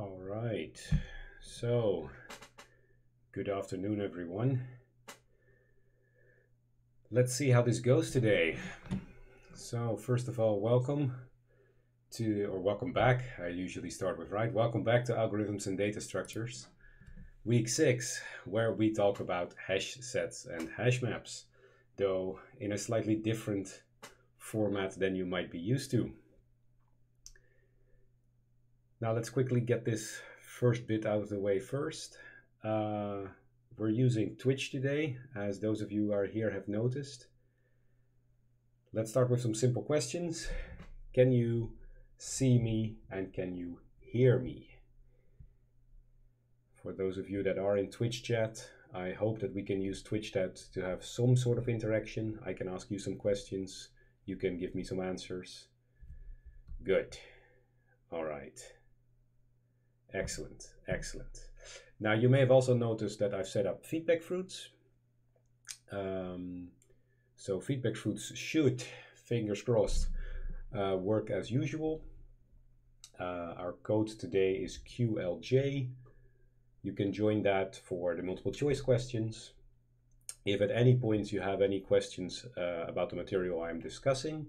All right. So, good afternoon, everyone. Let's see how this goes today. So, first of all, welcome to, or welcome back. I usually start with right. Welcome back to Algorithms and Data Structures, week six, where we talk about hash sets and hash maps, though in a slightly different format than you might be used to. Now let's quickly get this first bit out of the way first. Uh, we're using Twitch today, as those of you who are here have noticed. Let's start with some simple questions. Can you see me and can you hear me? For those of you that are in Twitch chat, I hope that we can use Twitch chat to have some sort of interaction. I can ask you some questions, you can give me some answers. Good. All right. Excellent, excellent. Now you may have also noticed that I've set up feedback fruits. Um, so feedback fruits should, fingers crossed, uh, work as usual. Uh, our code today is QLJ. You can join that for the multiple choice questions. If at any point you have any questions uh, about the material I'm discussing,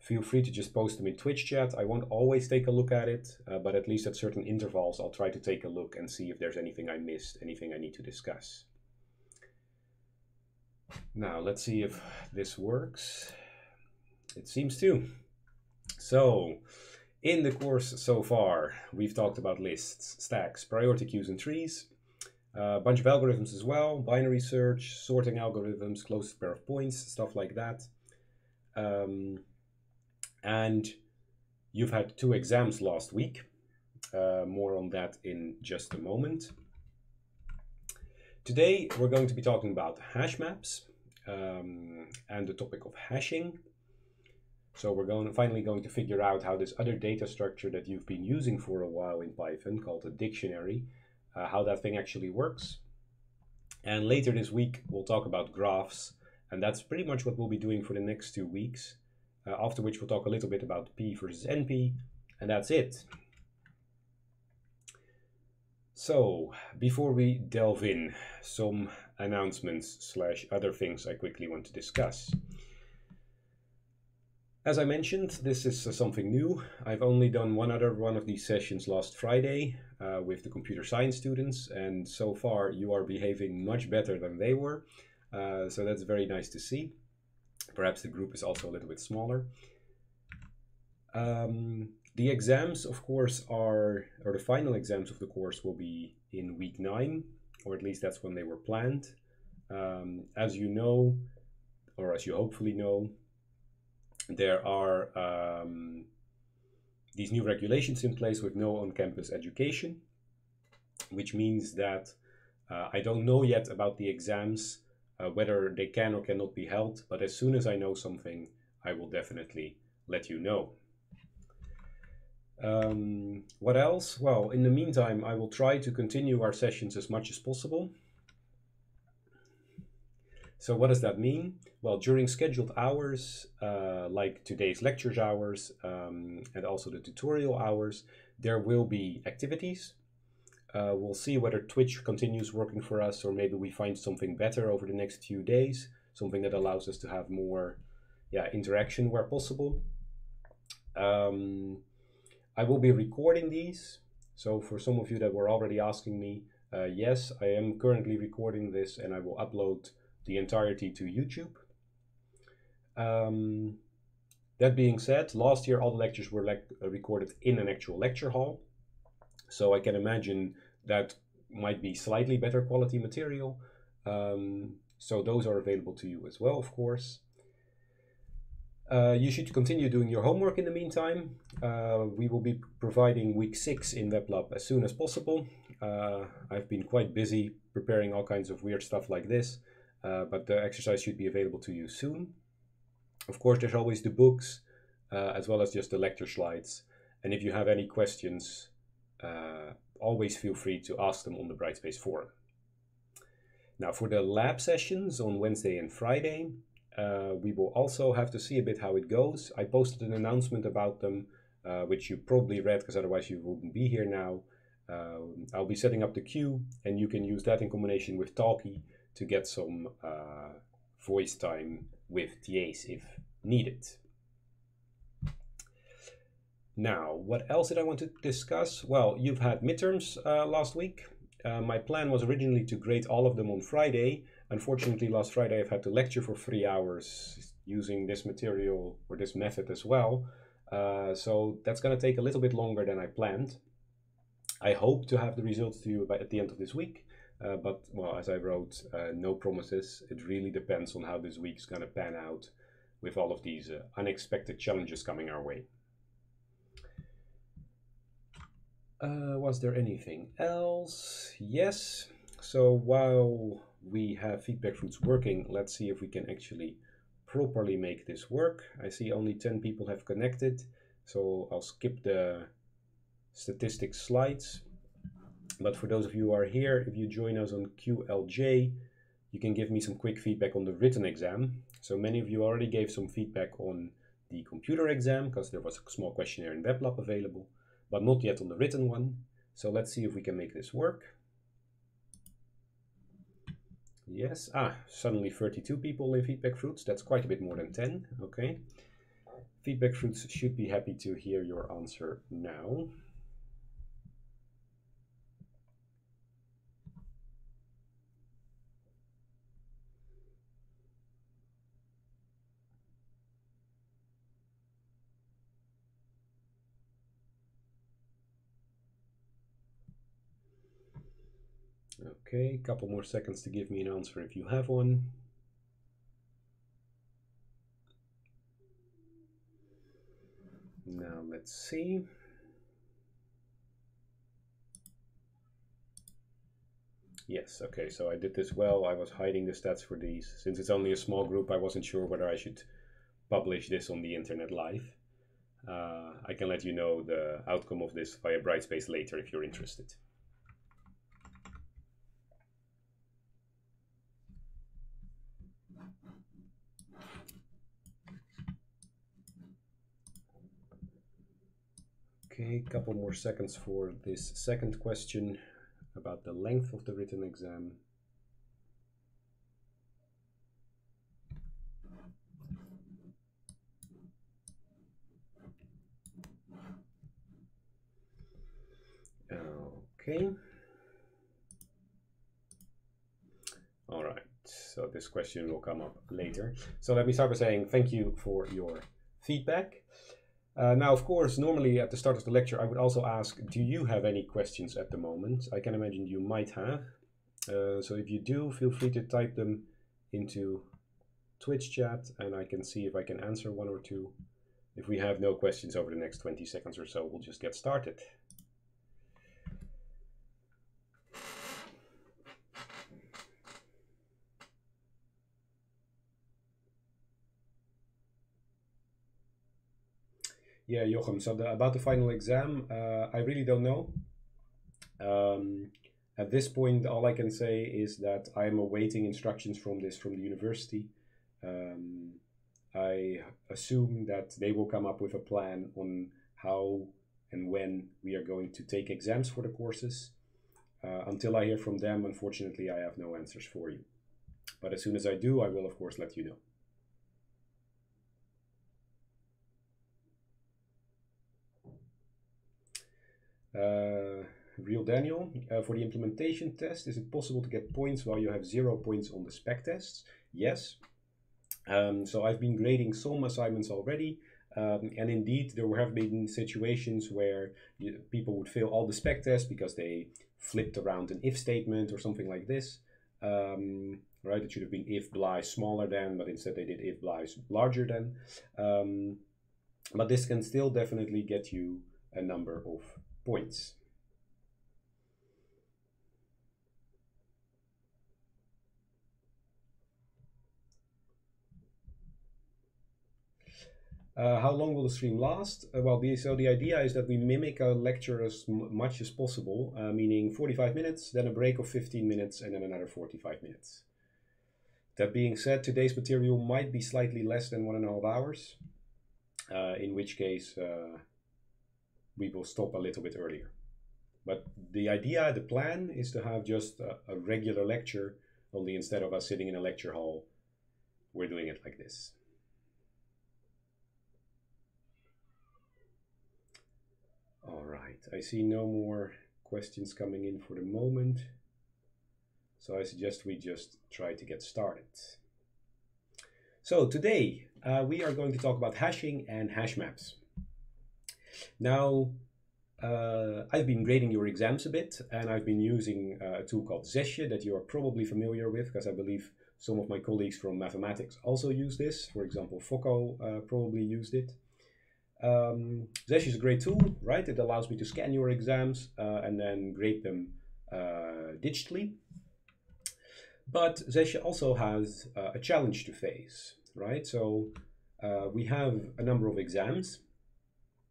feel free to just post them in Twitch chat. I won't always take a look at it, uh, but at least at certain intervals, I'll try to take a look and see if there's anything I missed, anything I need to discuss. Now, let's see if this works. It seems to. So, in the course so far, we've talked about lists, stacks, priority queues, and trees. A bunch of algorithms as well, binary search, sorting algorithms, closest pair of points, stuff like that. Um, and you've had two exams last week. Uh, more on that in just a moment. Today we're going to be talking about hash maps um, and the topic of hashing. So we're going finally going to figure out how this other data structure that you've been using for a while in Python called a dictionary, uh, how that thing actually works. And later this week we'll talk about graphs and that's pretty much what we'll be doing for the next two weeks uh, after which we'll talk a little bit about P versus NP, and that's it. So, before we delve in, some announcements slash other things I quickly want to discuss. As I mentioned, this is uh, something new. I've only done one other one of these sessions last Friday uh, with the computer science students, and so far you are behaving much better than they were. Uh, so that's very nice to see. Perhaps the group is also a little bit smaller. Um, the exams, of course, are, or the final exams of the course will be in week nine, or at least that's when they were planned. Um, as you know, or as you hopefully know, there are um, these new regulations in place with no on-campus education, which means that uh, I don't know yet about the exams uh, whether they can or cannot be held. But as soon as I know something, I will definitely let you know. Um, what else? Well, in the meantime, I will try to continue our sessions as much as possible. So what does that mean? Well, during scheduled hours, uh, like today's lectures hours um, and also the tutorial hours, there will be activities uh, we'll see whether Twitch continues working for us or maybe we find something better over the next few days, something that allows us to have more yeah, interaction where possible. Um, I will be recording these. So for some of you that were already asking me, uh, yes, I am currently recording this and I will upload the entirety to YouTube. Um, that being said, last year all the lectures were le recorded in an actual lecture hall. So I can imagine that might be slightly better quality material. Um, so those are available to you as well, of course. Uh, you should continue doing your homework in the meantime. Uh, we will be providing week six in WebLab as soon as possible. Uh, I've been quite busy preparing all kinds of weird stuff like this, uh, but the exercise should be available to you soon. Of course, there's always the books, uh, as well as just the lecture slides. And if you have any questions, uh, always feel free to ask them on the Brightspace forum. Now for the lab sessions on Wednesday and Friday, uh, we will also have to see a bit how it goes. I posted an announcement about them, uh, which you probably read because otherwise you wouldn't be here now. Um, I'll be setting up the queue, and you can use that in combination with Talkie to get some uh, voice time with TAs if needed. Now, what else did I want to discuss? Well, you've had midterms uh, last week. Uh, my plan was originally to grade all of them on Friday. Unfortunately, last Friday I've had to lecture for three hours using this material or this method as well. Uh, so that's going to take a little bit longer than I planned. I hope to have the results to you by, at the end of this week. Uh, but, well, as I wrote, uh, no promises. It really depends on how this week's going to pan out with all of these uh, unexpected challenges coming our way. Uh, was there anything else? Yes. So while we have feedback fruits working, let's see if we can actually properly make this work. I see only 10 people have connected, so I'll skip the statistics slides. But for those of you who are here, if you join us on QLJ, you can give me some quick feedback on the written exam. So many of you already gave some feedback on the computer exam because there was a small questionnaire in WebLab available but not yet on the written one. So let's see if we can make this work. Yes, ah, suddenly 32 people in Feedback Fruits. That's quite a bit more than 10, okay. Feedback Fruits should be happy to hear your answer now. Okay, a couple more seconds to give me an answer if you have one. Now let's see. Yes, okay, so I did this well. I was hiding the stats for these. Since it's only a small group, I wasn't sure whether I should publish this on the internet live. Uh, I can let you know the outcome of this via Brightspace later if you're interested. Okay, a couple more seconds for this second question about the length of the written exam. Okay. All right, so this question will come up later. So let me start by saying thank you for your feedback. Uh, now, of course, normally at the start of the lecture, I would also ask, do you have any questions at the moment? I can imagine you might have. Uh, so if you do, feel free to type them into Twitch chat and I can see if I can answer one or two. If we have no questions over the next 20 seconds or so, we'll just get started. Yeah, Jochem. So the, about the final exam, uh, I really don't know. Um, at this point, all I can say is that I am awaiting instructions from this from the university. Um, I assume that they will come up with a plan on how and when we are going to take exams for the courses. Uh, until I hear from them, unfortunately, I have no answers for you. But as soon as I do, I will, of course, let you know. Real Daniel, uh, for the implementation test, is it possible to get points while you have zero points on the spec tests? Yes. Um, so I've been grading some assignments already. Um, and indeed, there have been situations where you, people would fail all the spec tests because they flipped around an if statement or something like this. Um, right? It should have been if bli smaller than, but instead they did if bli larger than. Um, but this can still definitely get you a number of points. Uh, how long will the stream last? Uh, well, the, so the idea is that we mimic a lecture as much as possible, uh, meaning 45 minutes, then a break of 15 minutes, and then another 45 minutes. That being said, today's material might be slightly less than one and a half hours, uh, in which case uh, we will stop a little bit earlier. But the idea, the plan is to have just a, a regular lecture, only instead of us sitting in a lecture hall, we're doing it like this. All right, I see no more questions coming in for the moment. So I suggest we just try to get started. So today uh, we are going to talk about hashing and hash maps. Now, uh, I've been grading your exams a bit and I've been using uh, a tool called Zesje that you are probably familiar with because I believe some of my colleagues from mathematics also use this. For example, Focko uh, probably used it. Um, is a great tool, right? It allows me to scan your exams uh, and then grade them uh, digitally. But Zesje also has uh, a challenge to face, right? So uh, we have a number of exams,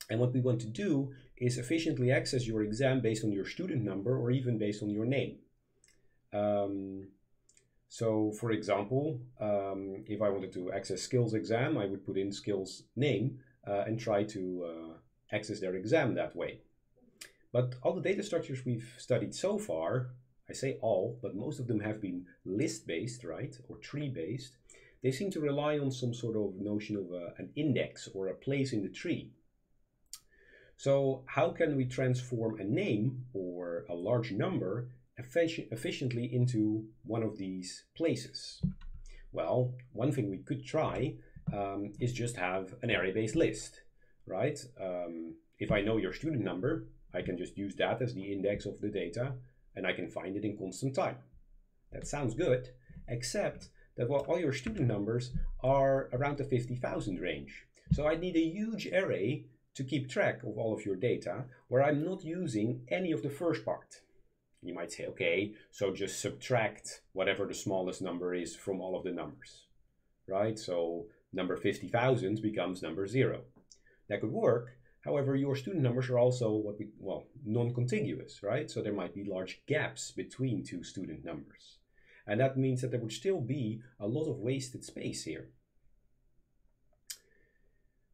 and what we want to do is efficiently access your exam based on your student number or even based on your name. Um, so, for example, um, if I wanted to access skills exam, I would put in skills name uh, and try to uh, access their exam that way. But all the data structures we've studied so far, I say all, but most of them have been list-based, right, or tree-based. They seem to rely on some sort of notion of a, uh, an index or a place in the tree. So how can we transform a name or a large number efficiently into one of these places? Well, one thing we could try um, is just have an array-based list, right? Um, if I know your student number, I can just use that as the index of the data and I can find it in constant time. That sounds good, except that well, all your student numbers are around the 50,000 range. So I'd need a huge array to keep track of all of your data where I'm not using any of the first part. You might say, okay, so just subtract whatever the smallest number is from all of the numbers, right? So number 50,000 becomes number zero. That could work. However, your student numbers are also what we, well, non-contiguous, right? So there might be large gaps between two student numbers. And that means that there would still be a lot of wasted space here.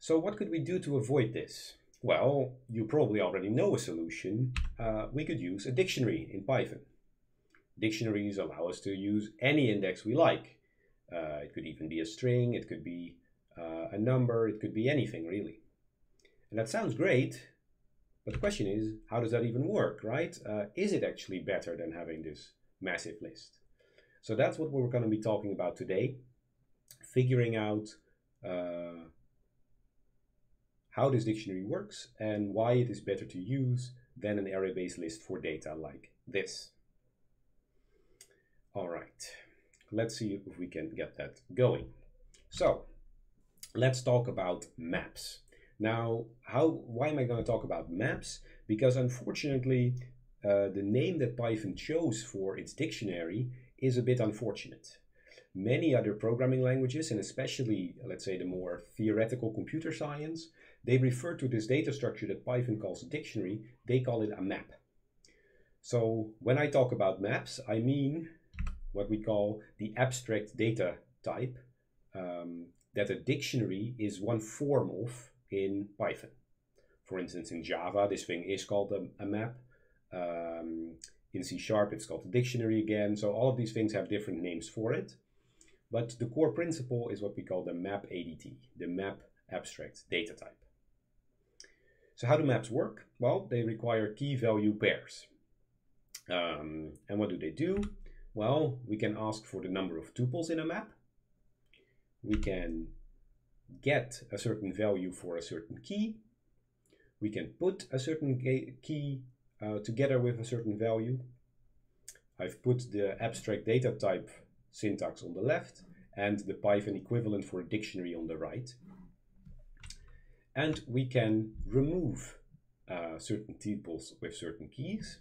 So what could we do to avoid this? Well, you probably already know a solution. Uh, we could use a dictionary in Python. Dictionaries allow us to use any index we like. Uh, it could even be a string, it could be uh, a number, it could be anything really. And that sounds great, but the question is, how does that even work, right? Uh, is it actually better than having this massive list? So that's what we're going to be talking about today, figuring out uh, how this dictionary works and why it is better to use than an array-based list for data like this. All right, let's see if we can get that going. So let's talk about maps. Now, how? why am I going to talk about maps? Because unfortunately, uh, the name that Python chose for its dictionary is a bit unfortunate. Many other programming languages, and especially, let's say, the more theoretical computer science, they refer to this data structure that Python calls a dictionary, they call it a map. So when I talk about maps, I mean what we call the abstract data type um, that a dictionary is one form of in Python. For instance, in Java, this thing is called a, a map. Um, in C Sharp, it's called a dictionary again. So all of these things have different names for it. But the core principle is what we call the map ADT, the map abstract data type. So how do maps work? Well, they require key value pairs. Um, and what do they do? Well, we can ask for the number of tuples in a map. We can get a certain value for a certain key. We can put a certain key uh, together with a certain value. I've put the abstract data type syntax on the left and the Python equivalent for a dictionary on the right and we can remove uh, certain tuples with certain keys,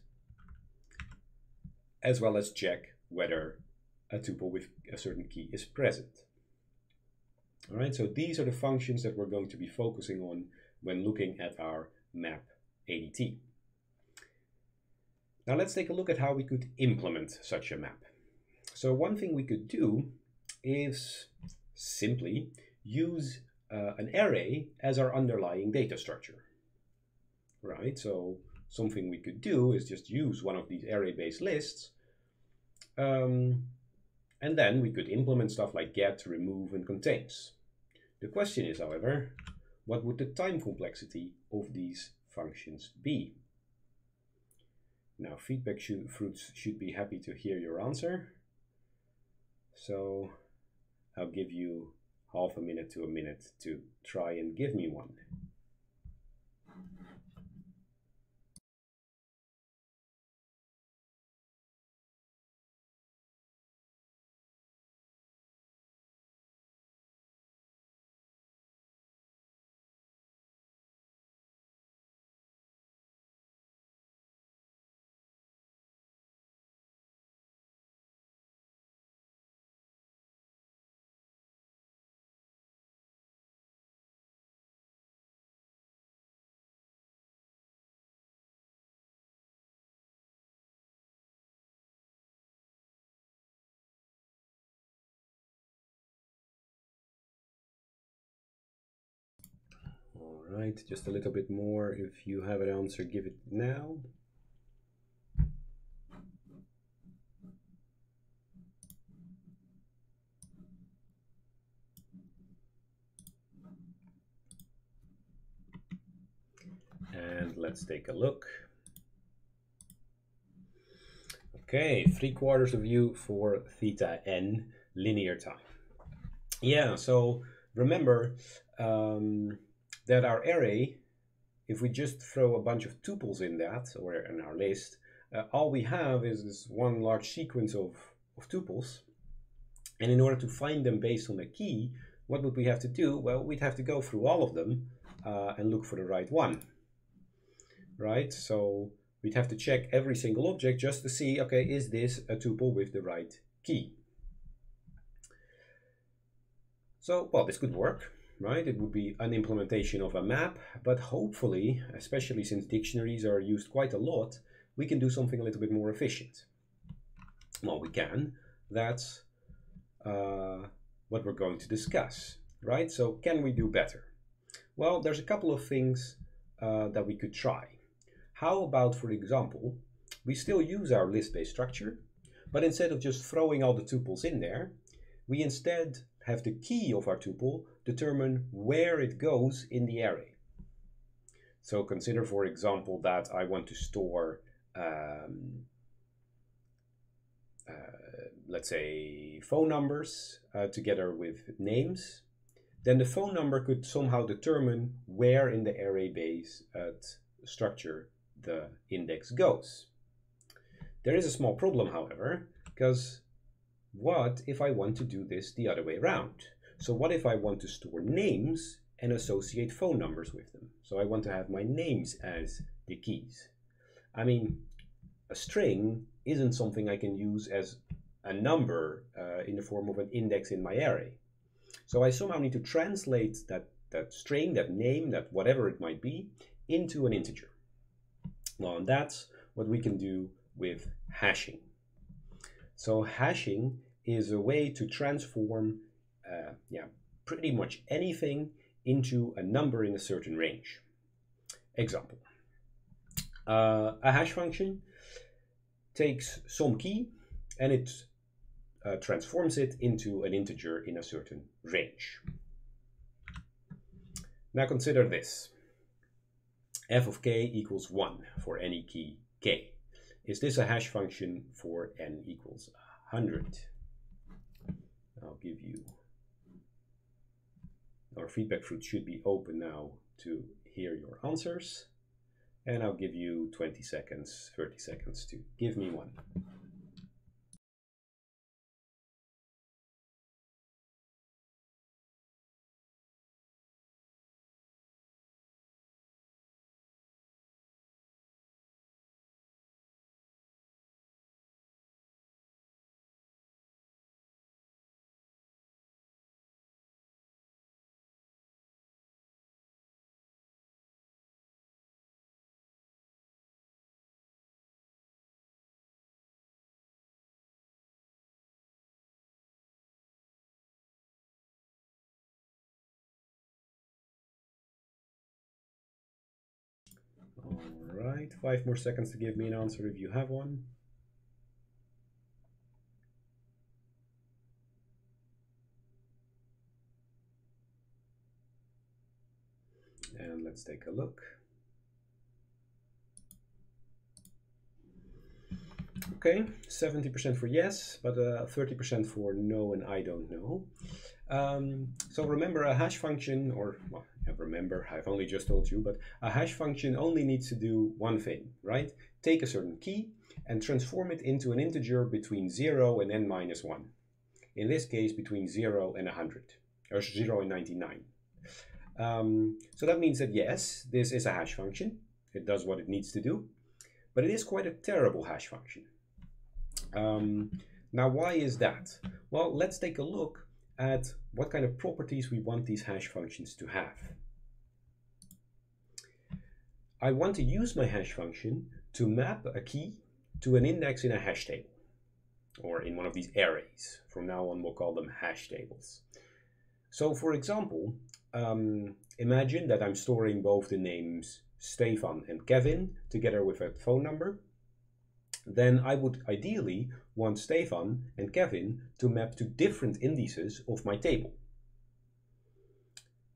as well as check whether a tuple with a certain key is present. All right, so these are the functions that we're going to be focusing on when looking at our map ADT. Now let's take a look at how we could implement such a map. So one thing we could do is simply use uh, an array as our underlying data structure, right? So something we could do is just use one of these array-based lists. Um, and then we could implement stuff like get, remove, and contains. The question is, however, what would the time complexity of these functions be? Now, feedback fruits should be happy to hear your answer. So I'll give you half a minute to a minute to try and give me one. Right, just a little bit more. If you have an answer, give it now. And let's take a look. Okay, three quarters of u for theta n linear time. Yeah, so remember, um, that our array, if we just throw a bunch of tuples in that, or in our list, uh, all we have is this one large sequence of, of tuples. And in order to find them based on a key, what would we have to do? Well, we'd have to go through all of them uh, and look for the right one. Right? So we'd have to check every single object just to see, okay, is this a tuple with the right key? So, well, this could work right? It would be an implementation of a map, but hopefully, especially since dictionaries are used quite a lot, we can do something a little bit more efficient. Well, we can. That's uh, what we're going to discuss, right? So can we do better? Well, there's a couple of things uh, that we could try. How about, for example, we still use our list-based structure, but instead of just throwing all the tuples in there, we instead have the key of our tuple determine where it goes in the array. So consider, for example, that I want to store, um, uh, let's say, phone numbers uh, together with names. Then the phone number could somehow determine where in the array base uh, structure the index goes. There is a small problem, however, because what if I want to do this the other way around? So what if I want to store names and associate phone numbers with them? So I want to have my names as the keys. I mean, a string isn't something I can use as a number uh, in the form of an index in my array. So I somehow need to translate that, that string, that name, that whatever it might be, into an integer. Well, and that's what we can do with hashing. So hashing is a way to transform uh, yeah, pretty much anything into a number in a certain range. Example. Uh, a hash function takes some key and it uh, transforms it into an integer in a certain range. Now consider this. f of k equals 1 for any key k. Is this a hash function for n equals 100? I'll give you our feedback fruit should be open now to hear your answers. And I'll give you 20 seconds, 30 seconds to give me one. All right. five more seconds to give me an answer if you have one. And let's take a look. Okay, 70% for yes, but 30% uh, for no and I don't know. Um, so remember a hash function, or well, remember, I've only just told you, but a hash function only needs to do one thing, right? Take a certain key and transform it into an integer between 0 and n minus 1. In this case, between 0 and 100, or 0 and 99. Um, so that means that yes, this is a hash function. It does what it needs to do, but it is quite a terrible hash function. Um, now, why is that? Well, let's take a look at what kind of properties we want these hash functions to have. I want to use my hash function to map a key to an index in a hash table or in one of these arrays. From now on, we'll call them hash tables. So for example, um, imagine that I'm storing both the names Stefan and Kevin together with a phone number. Then I would ideally want Stefan and Kevin to map to different indices of my table.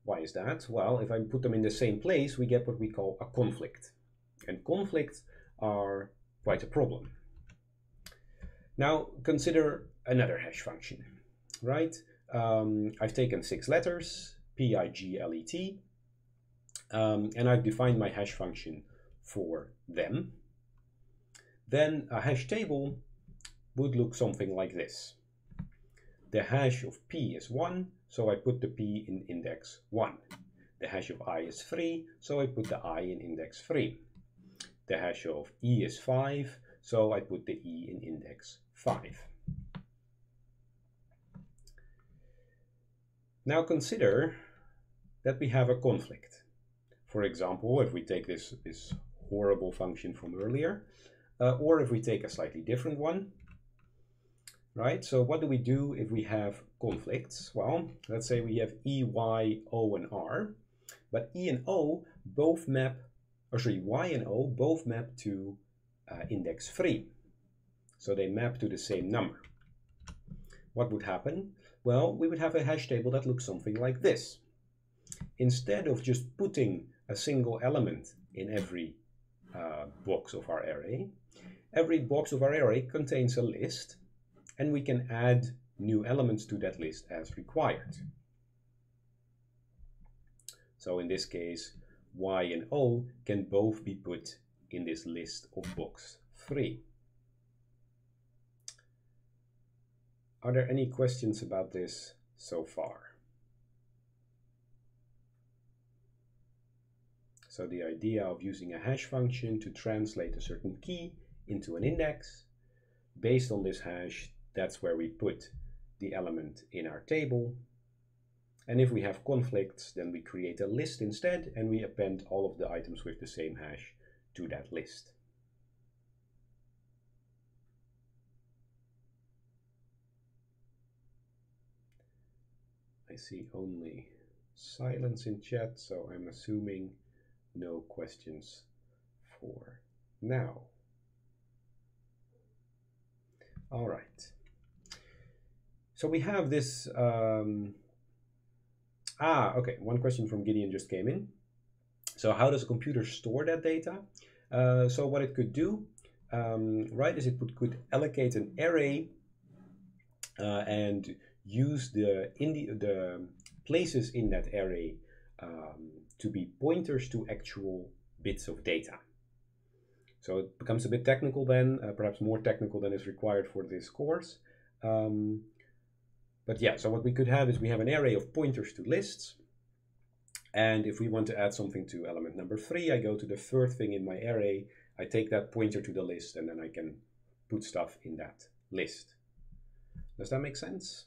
Why is that? Well, if I put them in the same place, we get what we call a conflict. And conflicts are quite a problem. Now, consider another hash function, right? Um, I've taken six letters, P-I-G-L-E-T, um, and I've defined my hash function for them. Then a hash table would look something like this. The hash of p is 1, so I put the p in index 1. The hash of i is 3, so I put the i in index 3. The hash of e is 5, so I put the e in index 5. Now consider that we have a conflict. For example, if we take this, this horrible function from earlier, uh, or if we take a slightly different one, right? So what do we do if we have conflicts? Well, let's say we have E, Y, O, and R, but E and O both map, or sorry, Y and O both map to uh, index 3. So they map to the same number. What would happen? Well, we would have a hash table that looks something like this. Instead of just putting a single element in every uh, box of our array, every box of our array contains a list and we can add new elements to that list as required. So in this case, Y and O can both be put in this list of box 3. Are there any questions about this so far? So the idea of using a hash function to translate a certain key into an index, based on this hash, that's where we put the element in our table. And if we have conflicts, then we create a list instead and we append all of the items with the same hash to that list. I see only silence in chat, so I'm assuming no questions for now. All right. So we have this. Um, ah, okay. One question from Gideon just came in. So how does a computer store that data? Uh, so what it could do, um, right, is it would, could allocate an array uh, and use the, in the, the places in that array um, to be pointers to actual bits of data. So it becomes a bit technical then, uh, perhaps more technical than is required for this course. Um, but yeah, so what we could have is we have an array of pointers to lists. And if we want to add something to element number three, I go to the third thing in my array, I take that pointer to the list, and then I can put stuff in that list. Does that make sense?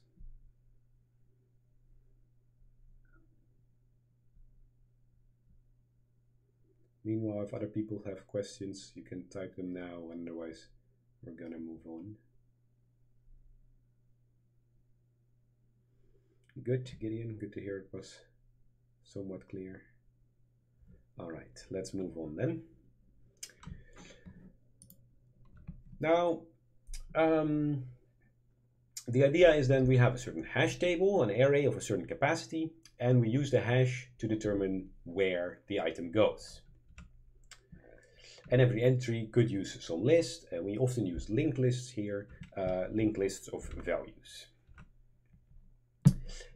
Meanwhile, if other people have questions, you can type them now, otherwise we're gonna move on. Good, Gideon. Good to hear it was somewhat clear. All right, let's move on then. Now, um, the idea is then we have a certain hash table, an array of a certain capacity, and we use the hash to determine where the item goes. And every entry could use some list, and we often use linked lists here, uh, linked lists of values.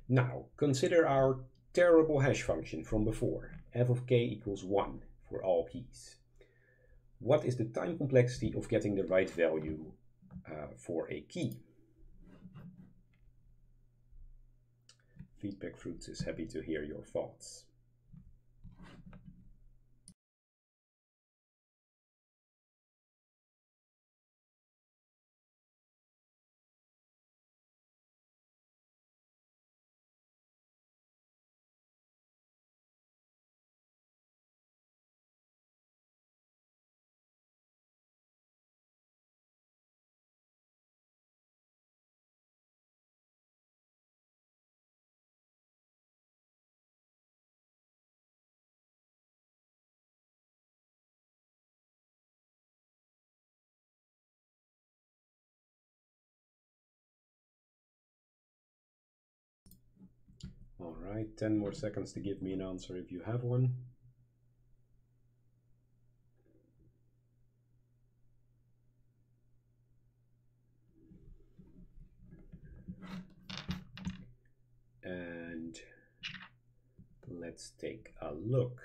Now, consider our terrible hash function from before, f of k equals 1 for all keys. What is the time complexity of getting the right value uh, for a key? Feedback Fruits is happy to hear your thoughts. All right, 10 more seconds to give me an answer if you have one. And let's take a look.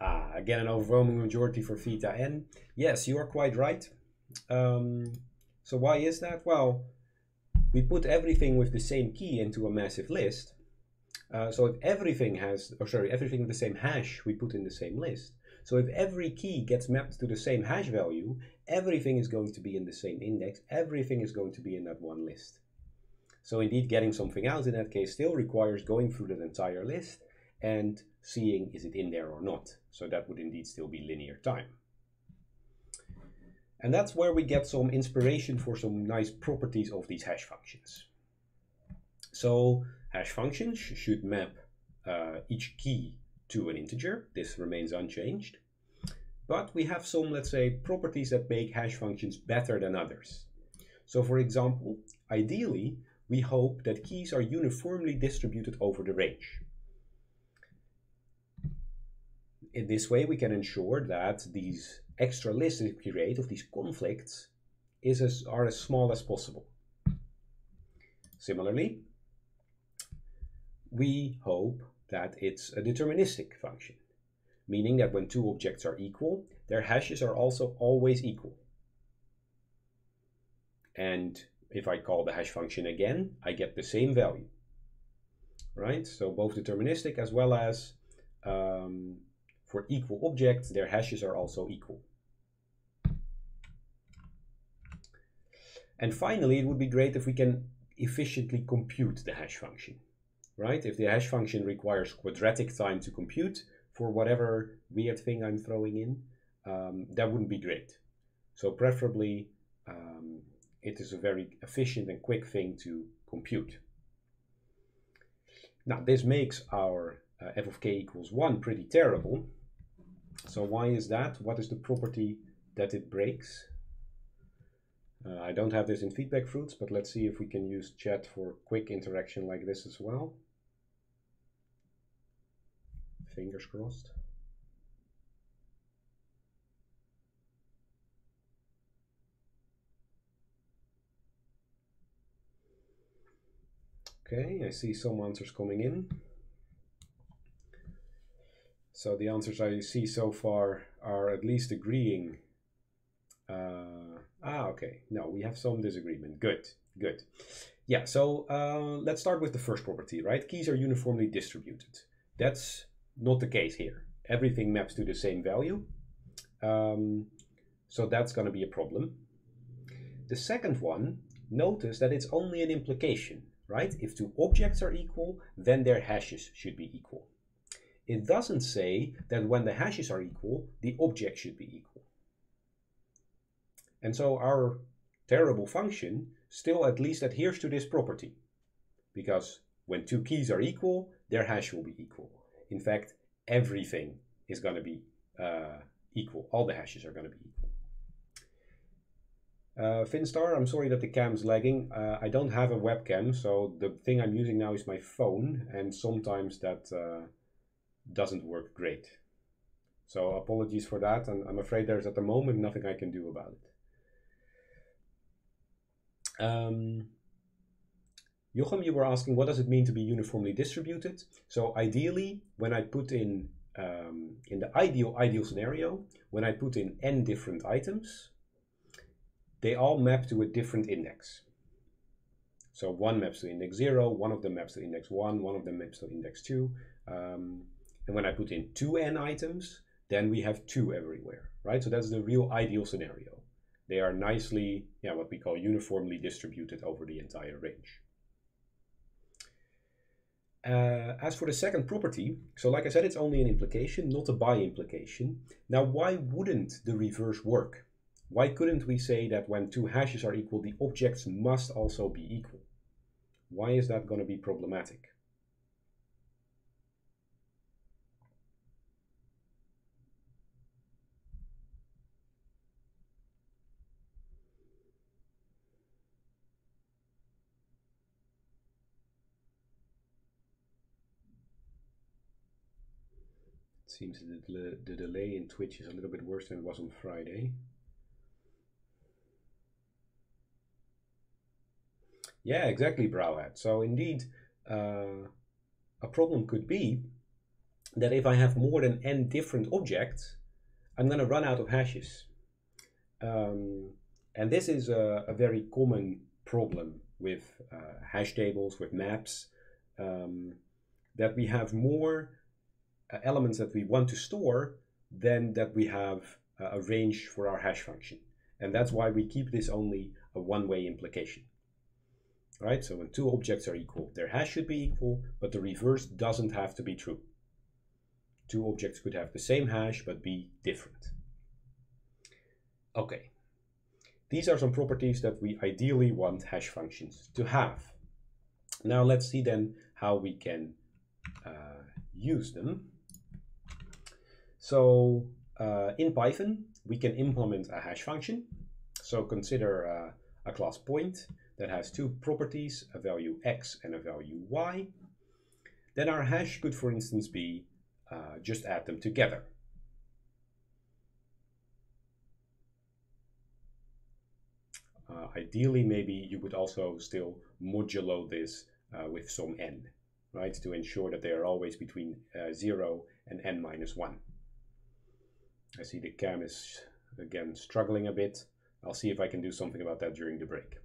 Ah, again, an overwhelming majority for theta n. Yes, you are quite right. Um, so why is that? Well, we put everything with the same key into a massive list. Uh, so if everything has, or sorry, everything with the same hash we put in the same list. So if every key gets mapped to the same hash value, everything is going to be in the same index. Everything is going to be in that one list. So indeed, getting something out in that case still requires going through that entire list and seeing is it in there or not. So that would indeed still be linear time. And that's where we get some inspiration for some nice properties of these hash functions. So hash functions should map uh, each key to an integer. This remains unchanged. But we have some, let's say, properties that make hash functions better than others. So for example, ideally, we hope that keys are uniformly distributed over the range. In this way, we can ensure that these extra lists that we create of these conflicts is as, are as small as possible. Similarly, we hope that it's a deterministic function, meaning that when two objects are equal, their hashes are also always equal. And if I call the hash function again, I get the same value, right? So both deterministic as well as um, for equal objects, their hashes are also equal. And finally, it would be great if we can efficiently compute the hash function, right? If the hash function requires quadratic time to compute for whatever weird thing I'm throwing in, um, that wouldn't be great. So preferably, um, it is a very efficient and quick thing to compute. Now, this makes our uh, f of k equals 1 pretty terrible. So why is that? What is the property that it breaks? Uh, I don't have this in FeedbackFruits, but let's see if we can use chat for quick interaction like this as well. Fingers crossed. Okay, I see some answers coming in. So the answers I see so far are at least agreeing uh, ah, okay. No, we have some disagreement. Good, good. Yeah, so uh, let's start with the first property, right? Keys are uniformly distributed. That's not the case here. Everything maps to the same value. Um, so that's going to be a problem. The second one, notice that it's only an implication, right? If two objects are equal, then their hashes should be equal. It doesn't say that when the hashes are equal, the object should be equal. And so our terrible function still at least adheres to this property. Because when two keys are equal, their hash will be equal. In fact, everything is going to be uh, equal. All the hashes are going to be equal. Uh, Finstar, I'm sorry that the cam's lagging. Uh, I don't have a webcam, so the thing I'm using now is my phone, and sometimes that uh, doesn't work great. So apologies for that, and I'm afraid there's at the moment nothing I can do about it. Um, Jochem, you were asking what does it mean to be uniformly distributed? So ideally, when I put in, um, in the ideal ideal scenario, when I put in n different items, they all map to a different index. So one maps to index zero, one of them maps to index 1, one of them maps to index 2. Um, and when I put in two n items, then we have 2 everywhere, right? So that's the real ideal scenario. They are nicely, yeah, what we call uniformly distributed over the entire range. Uh, as for the second property, so like I said, it's only an implication, not a bi-implication. Now, why wouldn't the reverse work? Why couldn't we say that when two hashes are equal, the objects must also be equal? Why is that going to be problematic? Seems that the, delay in Twitch is a little bit worse than it was on Friday. Yeah, exactly, Browhead. So indeed, uh, a problem could be that if I have more than n different objects, I'm going to run out of hashes. Um, and this is a, a, very common problem with uh, hash tables, with maps, um, that we have more elements that we want to store than that we have uh, a range for our hash function. And that's why we keep this only a one-way implication right? So when two objects are equal, their hash should be equal, but the reverse doesn't have to be true. Two objects could have the same hash, but be different. Okay, these are some properties that we ideally want hash functions to have. Now let's see then how we can uh, use them. So uh, in Python, we can implement a hash function. So consider uh, a class point that has two properties, a value x and a value y, then our hash could, for instance, be uh, just add them together. Uh, ideally, maybe you would also still modulo this uh, with some n, right, to ensure that they are always between uh, 0 and n minus 1. I see the cam is, again, struggling a bit. I'll see if I can do something about that during the break.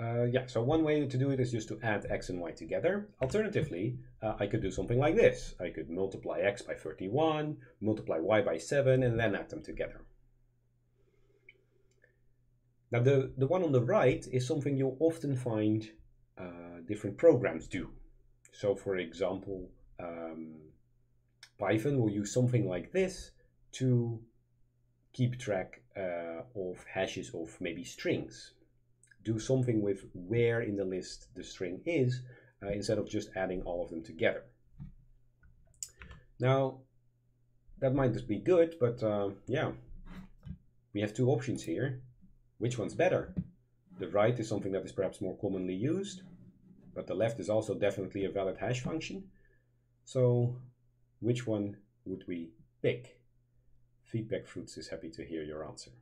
Uh, yeah, so one way to do it is just to add x and y together. Alternatively, uh, I could do something like this. I could multiply x by 31, multiply y by 7, and then add them together. Now, the, the one on the right is something you'll often find uh, different programs do. So, for example, um, Python will use something like this to keep track uh, of hashes of maybe strings do something with where in the list the string is uh, instead of just adding all of them together. Now, that might just be good, but uh, yeah, we have two options here. Which one's better? The right is something that is perhaps more commonly used, but the left is also definitely a valid hash function. So which one would we pick? FeedbackFruits is happy to hear your answer.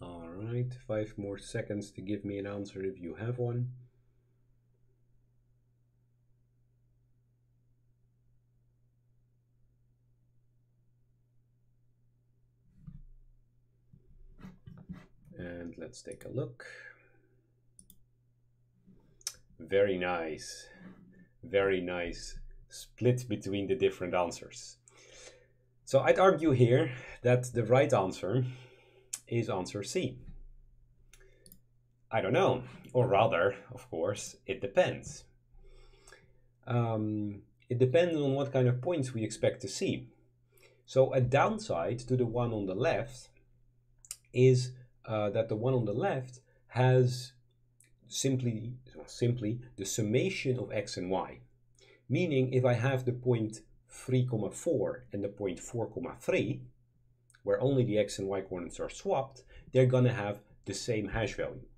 All right, five more seconds to give me an answer if you have one. And let's take a look. Very nice. Very nice split between the different answers. So I'd argue here that the right answer is answer C. I don't know, or rather, of course, it depends. Um, it depends on what kind of points we expect to see. So a downside to the one on the left is uh, that the one on the left has simply, simply the summation of x and y. Meaning if I have the point 3, comma 4 and the point 4, comma 3, where only the x and y coordinates are swapped, they're going to have the same hash value.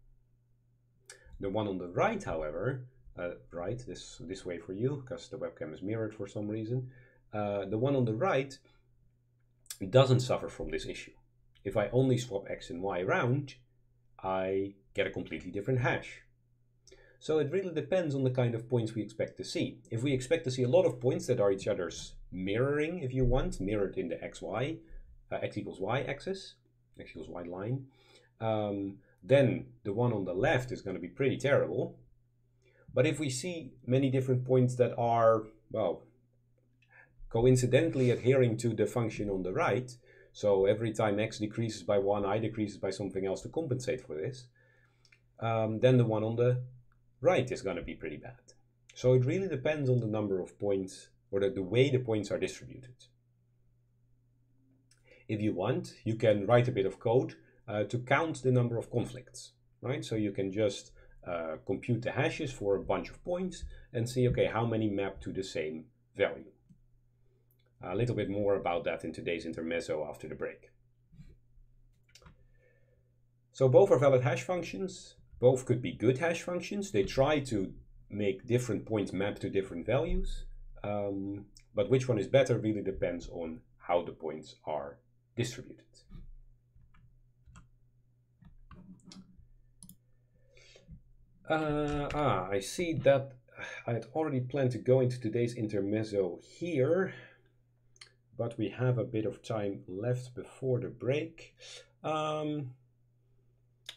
The one on the right, however, uh, right, this, this way for you, because the webcam is mirrored for some reason, uh, the one on the right doesn't suffer from this issue. If I only swap x and y around, I get a completely different hash. So it really depends on the kind of points we expect to see. If we expect to see a lot of points that are each other's mirroring, if you want, mirrored in the xy, uh, x equals y axis, x equals y line, um, then the one on the left is going to be pretty terrible. But if we see many different points that are, well, coincidentally adhering to the function on the right, so every time x decreases by 1, i decreases by something else to compensate for this, um, then the one on the right is going to be pretty bad. So it really depends on the number of points or the, the way the points are distributed. If you want, you can write a bit of code uh, to count the number of conflicts, right? So you can just uh, compute the hashes for a bunch of points and see, okay, how many map to the same value. A little bit more about that in today's intermezzo after the break. So both are valid hash functions. Both could be good hash functions. They try to make different points map to different values. Um, but which one is better really depends on how the points are distributed. Uh, ah, I see that I had already planned to go into today's intermezzo here, but we have a bit of time left before the break. Um,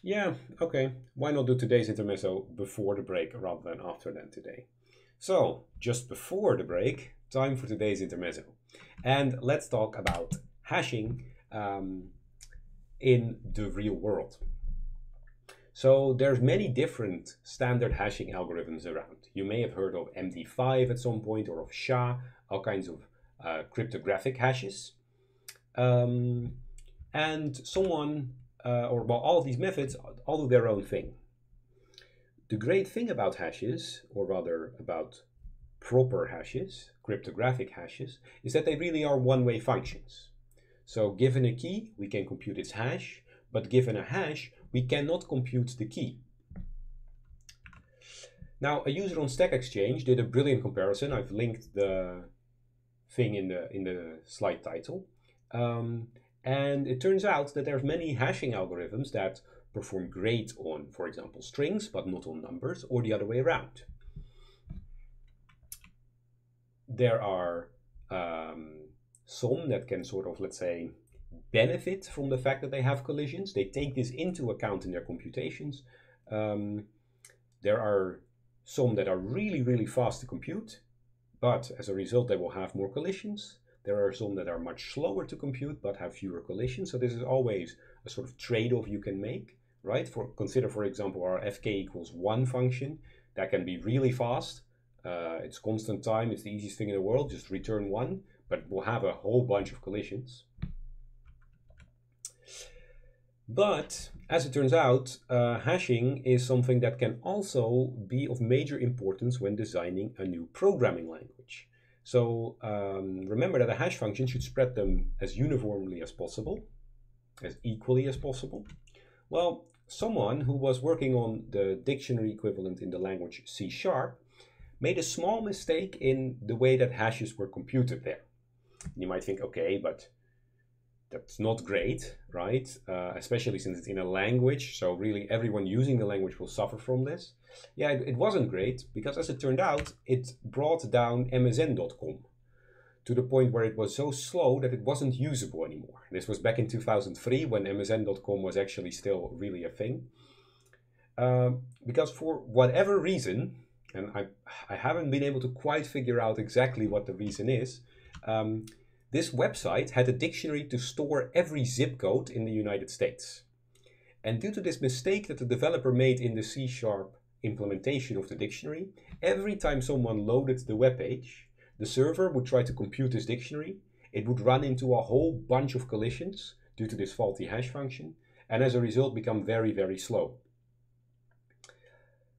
yeah, okay. Why not do today's intermezzo before the break rather than after than today? So, just before the break, time for today's intermezzo. And let's talk about hashing um, in the real world. So there's many different standard hashing algorithms around. You may have heard of MD5 at some point or of SHA, all kinds of uh, cryptographic hashes. Um, and someone, uh, or well, all of these methods all do their own thing. The great thing about hashes, or rather about proper hashes, cryptographic hashes, is that they really are one-way functions. So given a key, we can compute its hash, but given a hash, we cannot compute the key. Now, a user on Stack Exchange did a brilliant comparison. I've linked the thing in the in the slide title. Um, and it turns out that there's many hashing algorithms that perform great on, for example, strings, but not on numbers, or the other way around. There are um, some that can sort of, let's say, benefit from the fact that they have collisions. They take this into account in their computations. Um, there are some that are really, really fast to compute, but as a result, they will have more collisions. There are some that are much slower to compute, but have fewer collisions. So this is always a sort of trade-off you can make, right? For Consider, for example, our fk equals 1 function. That can be really fast. Uh, it's constant time. It's the easiest thing in the world. Just return 1, but we'll have a whole bunch of collisions. But as it turns out, uh, hashing is something that can also be of major importance when designing a new programming language. So um, remember that a hash function should spread them as uniformly as possible, as equally as possible. Well, someone who was working on the dictionary equivalent in the language C sharp made a small mistake in the way that hashes were computed there. You might think, okay, but that's not great, right? Uh, especially since it's in a language, so really everyone using the language will suffer from this. Yeah, it, it wasn't great because as it turned out, it brought down MSN.com. to the point where it was so slow that it wasn't usable anymore. This was back in 2003 when MSN.com was actually still really a thing. Um, because for whatever reason, and I, I haven't been able to quite figure out exactly what the reason is, um, this website had a dictionary to store every zip code in the United States. And due to this mistake that the developer made in the C Sharp implementation of the dictionary, every time someone loaded the web page, the server would try to compute this dictionary. It would run into a whole bunch of collisions due to this faulty hash function, and as a result become very, very slow.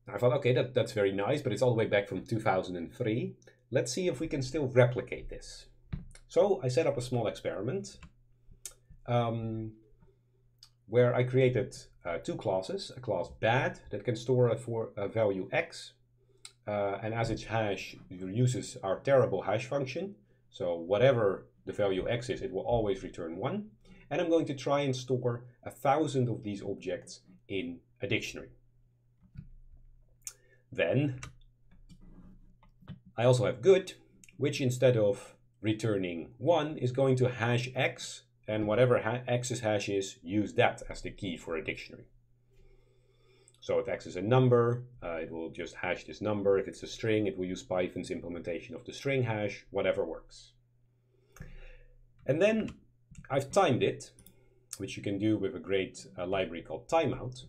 I thought, okay, that, that's very nice, but it's all the way back from 2003. Let's see if we can still replicate this. So I set up a small experiment um, where I created uh, two classes, a class bad that can store a, for a value x, uh, and as its hash uses our terrible hash function, so whatever the value x is, it will always return 1. And I'm going to try and store a thousand of these objects in a dictionary. Then I also have good, which instead of returning 1 is going to hash x, and whatever ha x's hash is, use that as the key for a dictionary. So if x is a number, uh, it will just hash this number. If it's a string, it will use Python's implementation of the string hash, whatever works. And then I've timed it, which you can do with a great uh, library called timeit.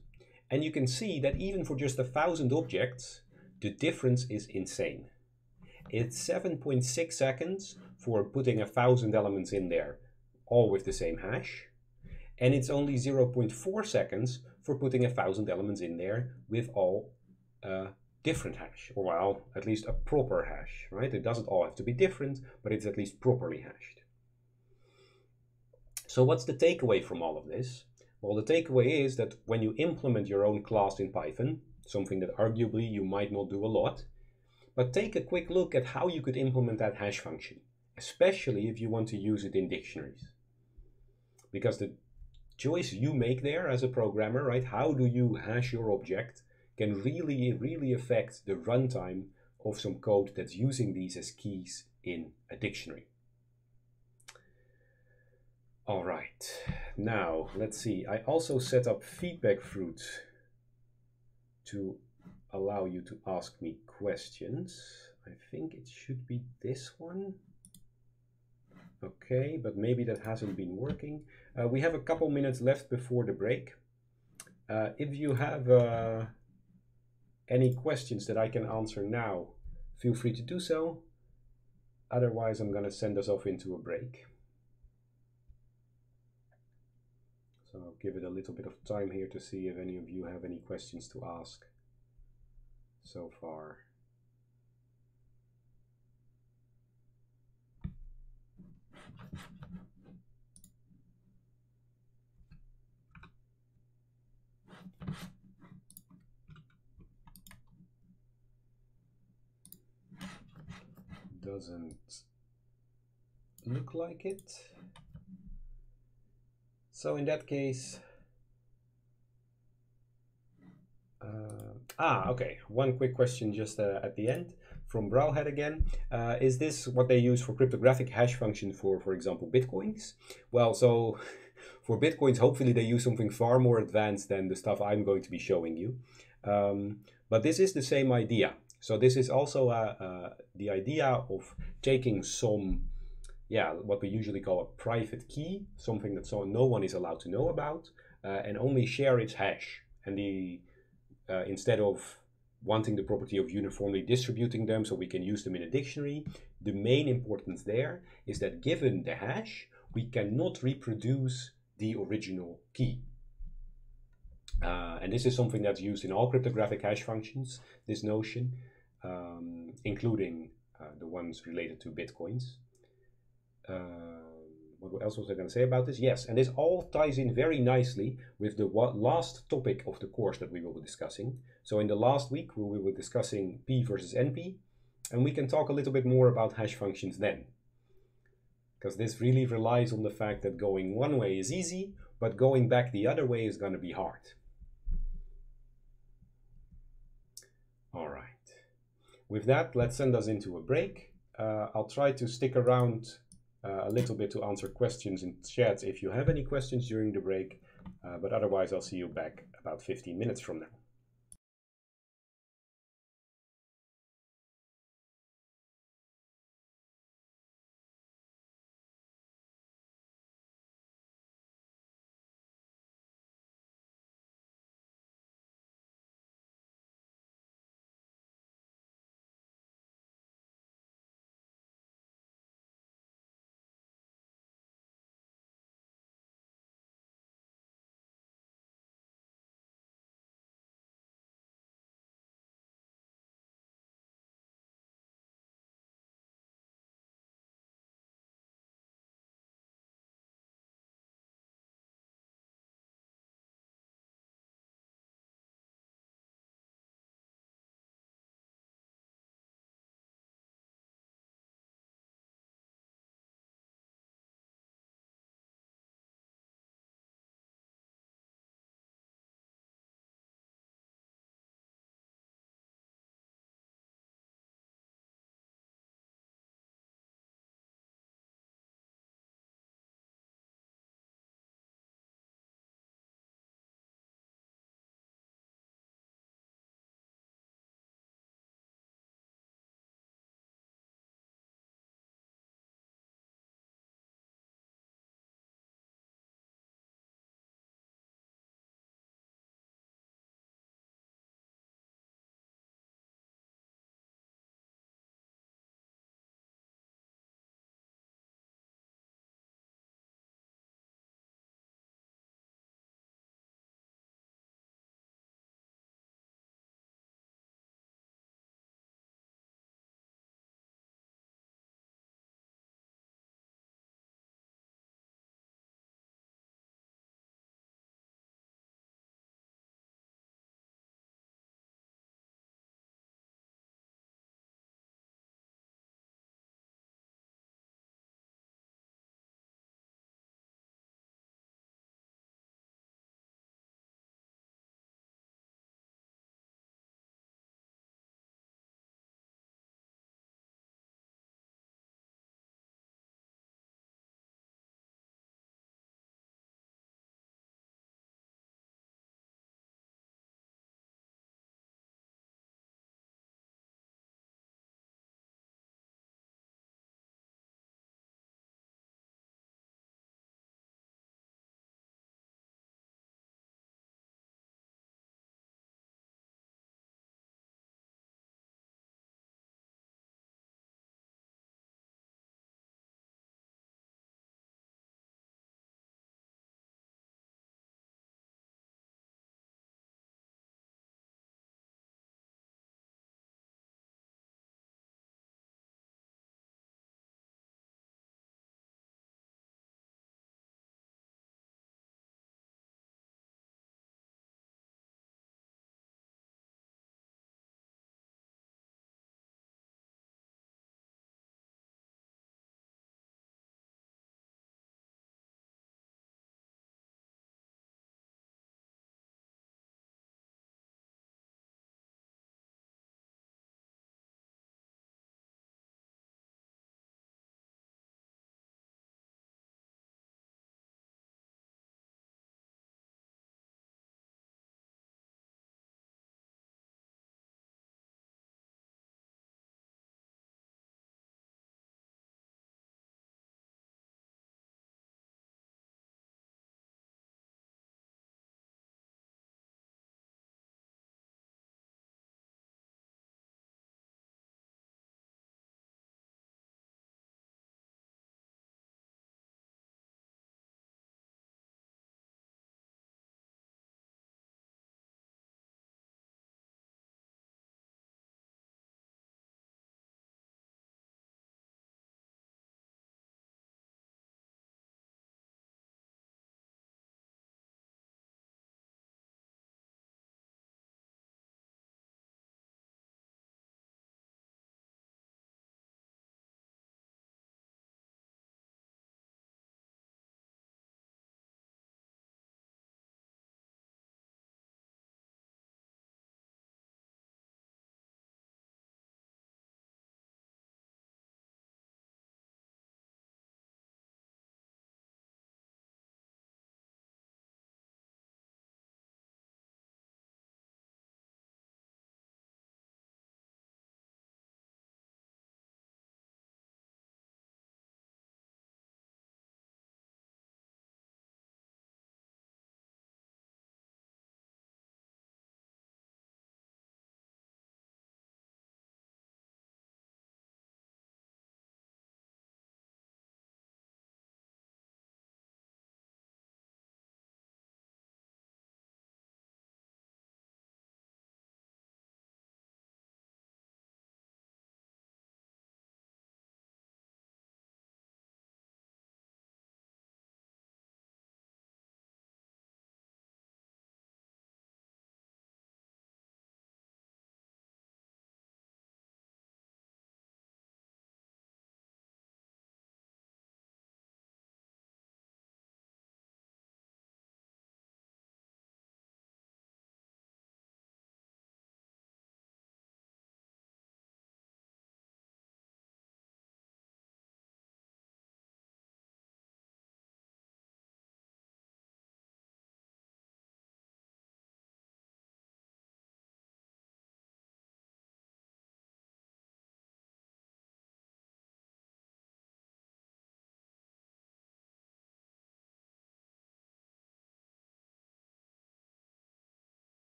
And you can see that even for just a thousand objects, the difference is insane. It's 7.6 seconds for putting a thousand elements in there, all with the same hash. And it's only 0.4 seconds for putting a thousand elements in there with all uh, different hash, or well, at least a proper hash, right? It doesn't all have to be different, but it's at least properly hashed. So what's the takeaway from all of this? Well, the takeaway is that when you implement your own class in Python, something that arguably you might not do a lot, but take a quick look at how you could implement that hash function, especially if you want to use it in dictionaries. Because the choice you make there as a programmer, right, how do you hash your object, can really, really affect the runtime of some code that's using these as keys in a dictionary. All right, now let's see. I also set up feedback fruit to allow you to ask me questions. I think it should be this one. Okay, but maybe that hasn't been working. Uh, we have a couple minutes left before the break. Uh, if you have uh, any questions that I can answer now, feel free to do so. Otherwise, I'm going to send us off into a break. So I'll give it a little bit of time here to see if any of you have any questions to ask so far. Doesn't look like it. So in that case, uh, ah, okay. One quick question just uh, at the end from Browhead again. Uh, is this what they use for cryptographic hash function for, for example, Bitcoins? Well, so for Bitcoins, hopefully they use something far more advanced than the stuff I'm going to be showing you. Um, but this is the same idea. So this is also uh, uh, the idea of taking some yeah, what we usually call a private key, something that so no one is allowed to know about, and only share its hash. And the uh, instead of wanting the property of uniformly distributing them so we can use them in a dictionary, the main importance there is that given the hash, we cannot reproduce the original key. Uh, and this is something that's used in all cryptographic hash functions, this notion, um, including uh, the ones related to bitcoins. Um, what else was I going to say about this? Yes, and this all ties in very nicely with the last topic of the course that we will be discussing. So in the last week, we were discussing P versus NP, and we can talk a little bit more about hash functions then. Because this really relies on the fact that going one way is easy, but going back the other way is going to be hard. All right. With that, let's send us into a break Uh, I'll try to stick around a little bit to answer questions in chat if you have any questions during the break. Uh, but otherwise, I'll see you back about 15 minutes from now.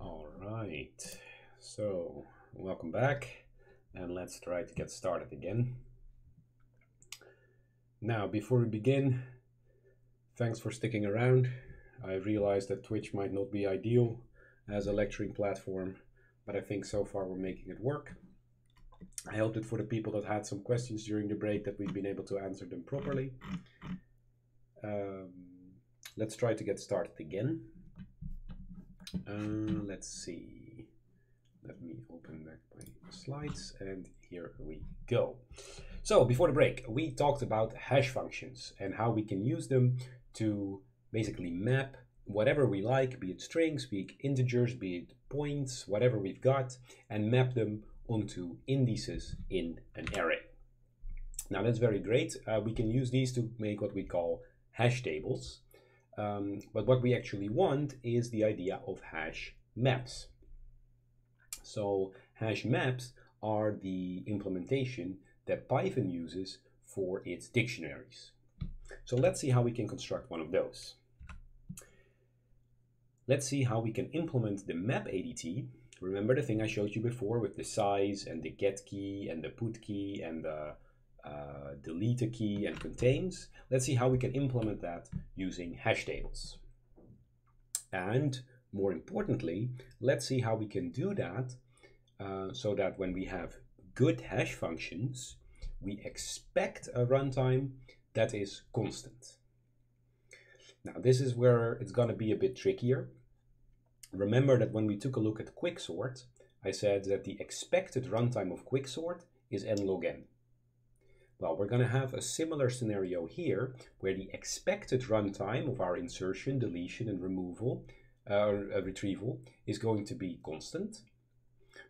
All right, so welcome back and let's try to get started again. Now, before we begin, thanks for sticking around. I realize that Twitch might not be ideal as a lecturing platform, but I think so far we're making it work. I hope that for the people that had some questions during the break that we've been able to answer them properly. Um, let's try to get started again. Uh, let's see. Let me open back my slides and here we go. So before the break, we talked about hash functions and how we can use them to basically map whatever we like, be it strings, be it integers, be it points, whatever we've got, and map them onto indices in an array. Now that's very great. Uh, we can use these to make what we call hash tables. Um, but what we actually want is the idea of hash maps. So hash maps are the implementation that Python uses for its dictionaries. So let's see how we can construct one of those. Let's see how we can implement the map ADT. Remember the thing I showed you before with the size and the get key and the put key and the uh, delete a key and contains. Let's see how we can implement that using hash tables. And more importantly, let's see how we can do that uh, so that when we have good hash functions, we expect a runtime that is constant. Now this is where it's going to be a bit trickier. Remember that when we took a look at quicksort, I said that the expected runtime of quicksort is n log n. Well, we're going to have a similar scenario here where the expected runtime of our insertion, deletion, and removal, uh, uh, retrieval is going to be constant.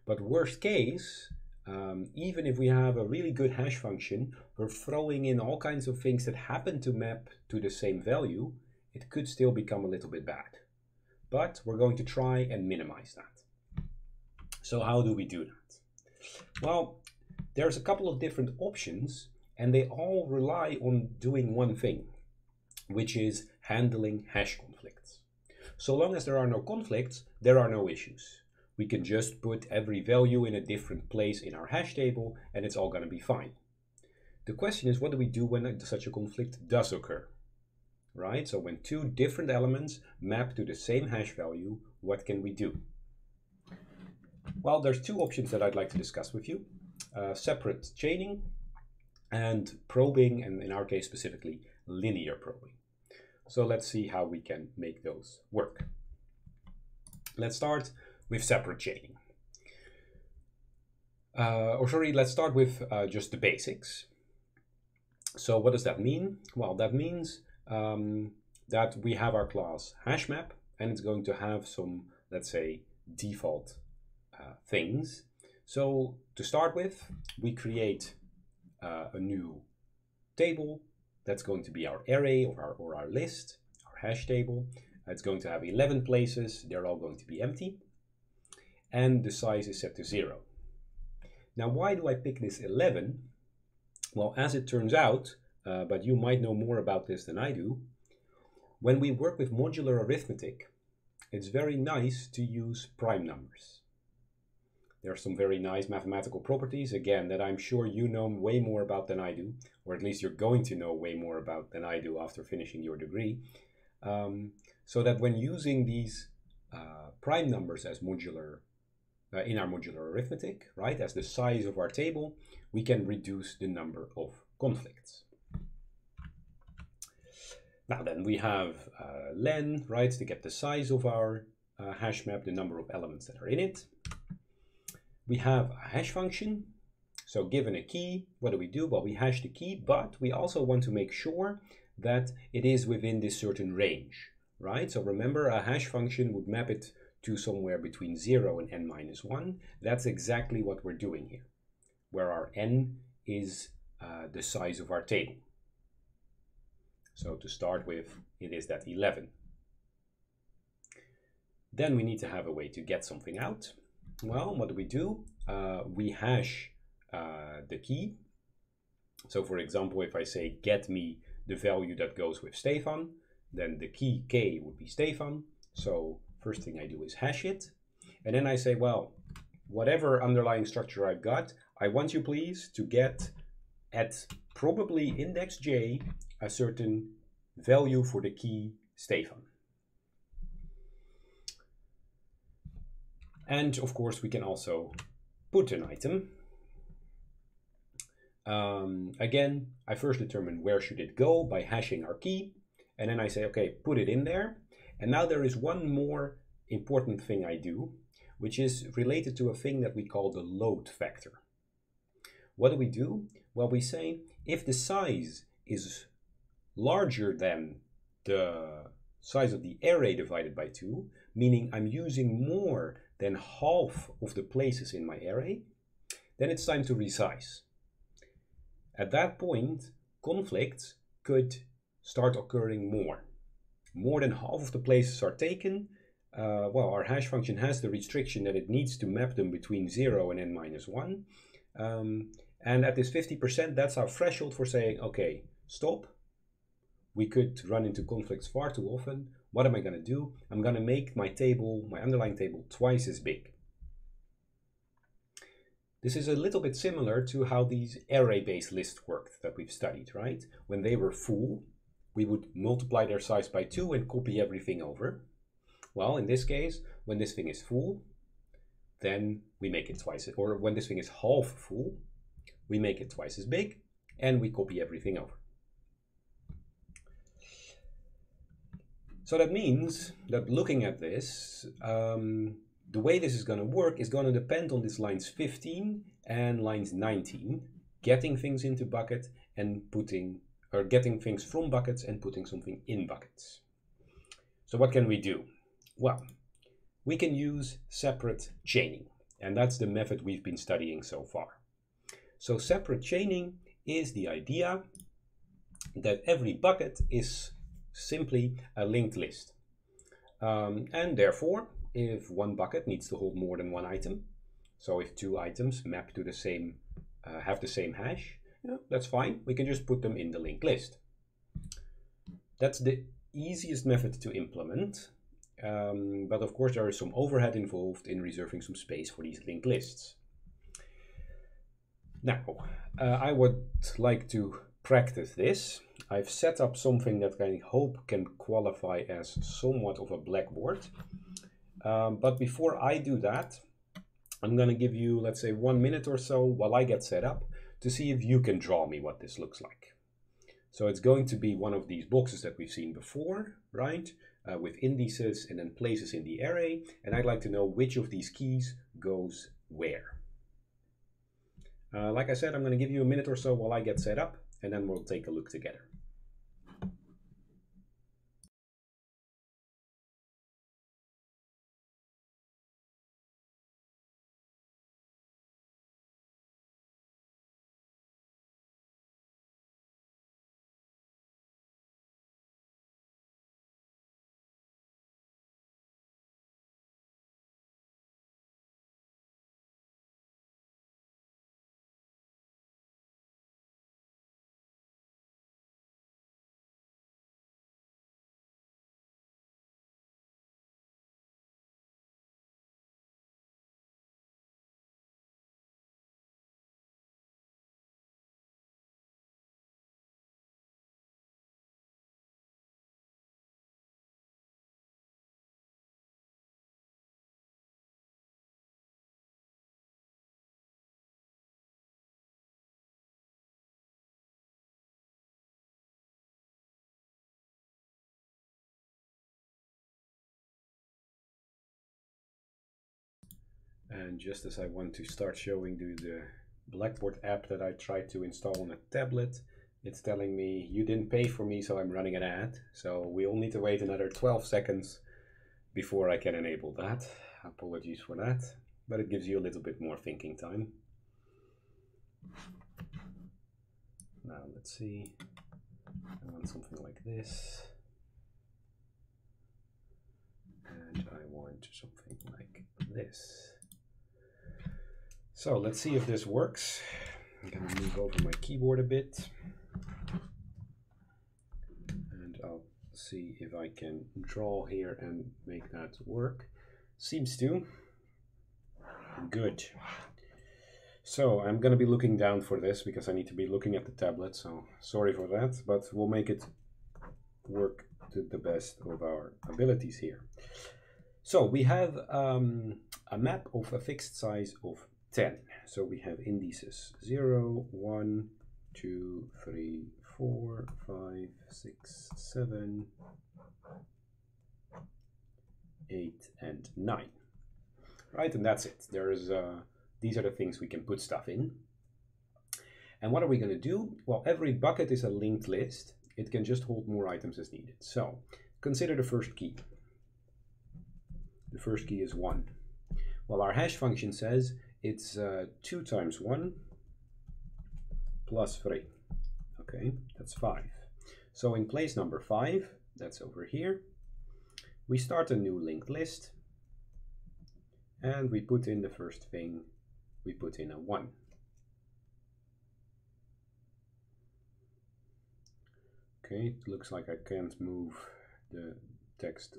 But worst case, um, even if we have a really good hash function, we're throwing in all kinds of things that happen to map to the same value, it could still become a little bit bad. But we're going to try and minimize that. So how do we do that? Well, there's a couple of different options and they all rely on doing one thing, which is handling hash conflicts. So long as there are no conflicts, there are no issues. We can just put every value in a different place in our hash table and it's all going to be fine. The question is, what do we do when such a conflict does occur? Right? So when two different elements map to the same hash value, what can we do? Well, there's two options that I'd like to discuss with you. Uh, separate chaining and probing, and in our case specifically, linear probing. So let's see how we can make those work. Let's start with separate chaining. Uh, or sorry, let's start with uh, just the basics. So what does that mean? Well, that means um, that we have our class hashmap, and it's going to have some, let's say, default uh, things. So to start with, we create uh, a new table that's going to be our array or our, or our list, our hash table. It's going to have 11 places. They're all going to be empty. And the size is set to 0. Now, why do I pick this 11? Well, as it turns out, uh, but you might know more about this than I do, when we work with modular arithmetic, it's very nice to use prime numbers. There are some very nice mathematical properties, again, that I'm sure you know way more about than I do, or at least you're going to know way more about than I do after finishing your degree. Um, so that when using these uh, prime numbers as modular, uh, in our modular arithmetic, right, as the size of our table, we can reduce the number of conflicts. Now then we have uh, len, right, to get the size of our uh, hash map, the number of elements that are in it we have a hash function. So given a key, what do we do? Well, we hash the key, but we also want to make sure that it is within this certain range, right? So remember a hash function would map it to somewhere between 0 and n minus 1. That's exactly what we're doing here, where our n is uh, the size of our table. So to start with, it is that 11. Then we need to have a way to get something out. Well, what do we do? Uh, we hash uh, the key. So for example, if I say get me the value that goes with Stefan, then the key k would be Stefan. So first thing I do is hash it. And then I say, well, whatever underlying structure I've got, I want you please to get at probably index j a certain value for the key Stefan. And of course, we can also put an item. Um, again, I first determine where should it go by hashing our key. And then I say, okay, put it in there. And now there is one more important thing I do, which is related to a thing that we call the load factor. What do we do? Well, we say if the size is larger than the size of the array divided by 2, meaning I'm using more than half of the places in my array, then it's time to resize. At that point, conflicts could start occurring more. More than half of the places are taken. Uh, well, our hash function has the restriction that it needs to map them between 0 and n minus 1. Um, and at this 50%, that's our threshold for saying, okay, stop. We could run into conflicts far too often. What am I going to do? I'm going to make my table, my underlying table, twice as big. This is a little bit similar to how these array-based lists worked that we've studied, right? When they were full, we would multiply their size by 2 and copy everything over. Well, in this case, when this thing is full, then we make it twice, or when this thing is half full, we make it twice as big, and we copy everything over. So that means that looking at this, um, the way this is going to work is going to depend on this lines 15 and lines 19, getting things into bucket and putting, or getting things from buckets and putting something in buckets. So what can we do? Well, we can use separate chaining, and that's the method we've been studying so far. So separate chaining is the idea that every bucket is simply a linked list. Um, and therefore, if one bucket needs to hold more than one item, so if two items map to the same, uh, have the same hash, yeah, that's fine. We can just put them in the linked list. That's the easiest method to implement. Um, but of course, there is some overhead involved in reserving some space for these linked lists. Now, uh, I would like to practice this. I've set up something that I hope can qualify as somewhat of a blackboard. Um, but before I do that, I'm going to give you, let's say, one minute or so while I get set up to see if you can draw me what this looks like. So it's going to be one of these boxes that we've seen before, right? Uh, with indices and then places in the array. And I'd like to know which of these keys goes where. Uh, like I said, I'm going to give you a minute or so while I get set up, and then we'll take a look together. And just as I want to start showing you the Blackboard app that I tried to install on a tablet, it's telling me you didn't pay for me, so I'm running an ad. So we'll need to wait another 12 seconds before I can enable that. Apologies for that, but it gives you a little bit more thinking time. Now let's see, I want something like this. And I want something like this. So let's see if this works. I'm going to move over my keyboard a bit. And I'll see if I can draw here and make that work. Seems to. Good. So I'm going to be looking down for this because I need to be looking at the tablet. So sorry for that, but we'll make it work to the best of our abilities here. So we have um, a map of a fixed size of 10. So we have indices 0, 1, 2, 3, 4, 5, 6, 7, 8, and 9. Right, and that's it. There's uh, These are the things we can put stuff in. And what are we going to do? Well, every bucket is a linked list. It can just hold more items as needed. So consider the first key. The first key is 1. Well, our hash function says it's uh, 2 times 1 plus 3. Okay, that's 5. So in place number 5, that's over here, we start a new linked list and we put in the first thing, we put in a 1. Okay, it looks like I can't move the text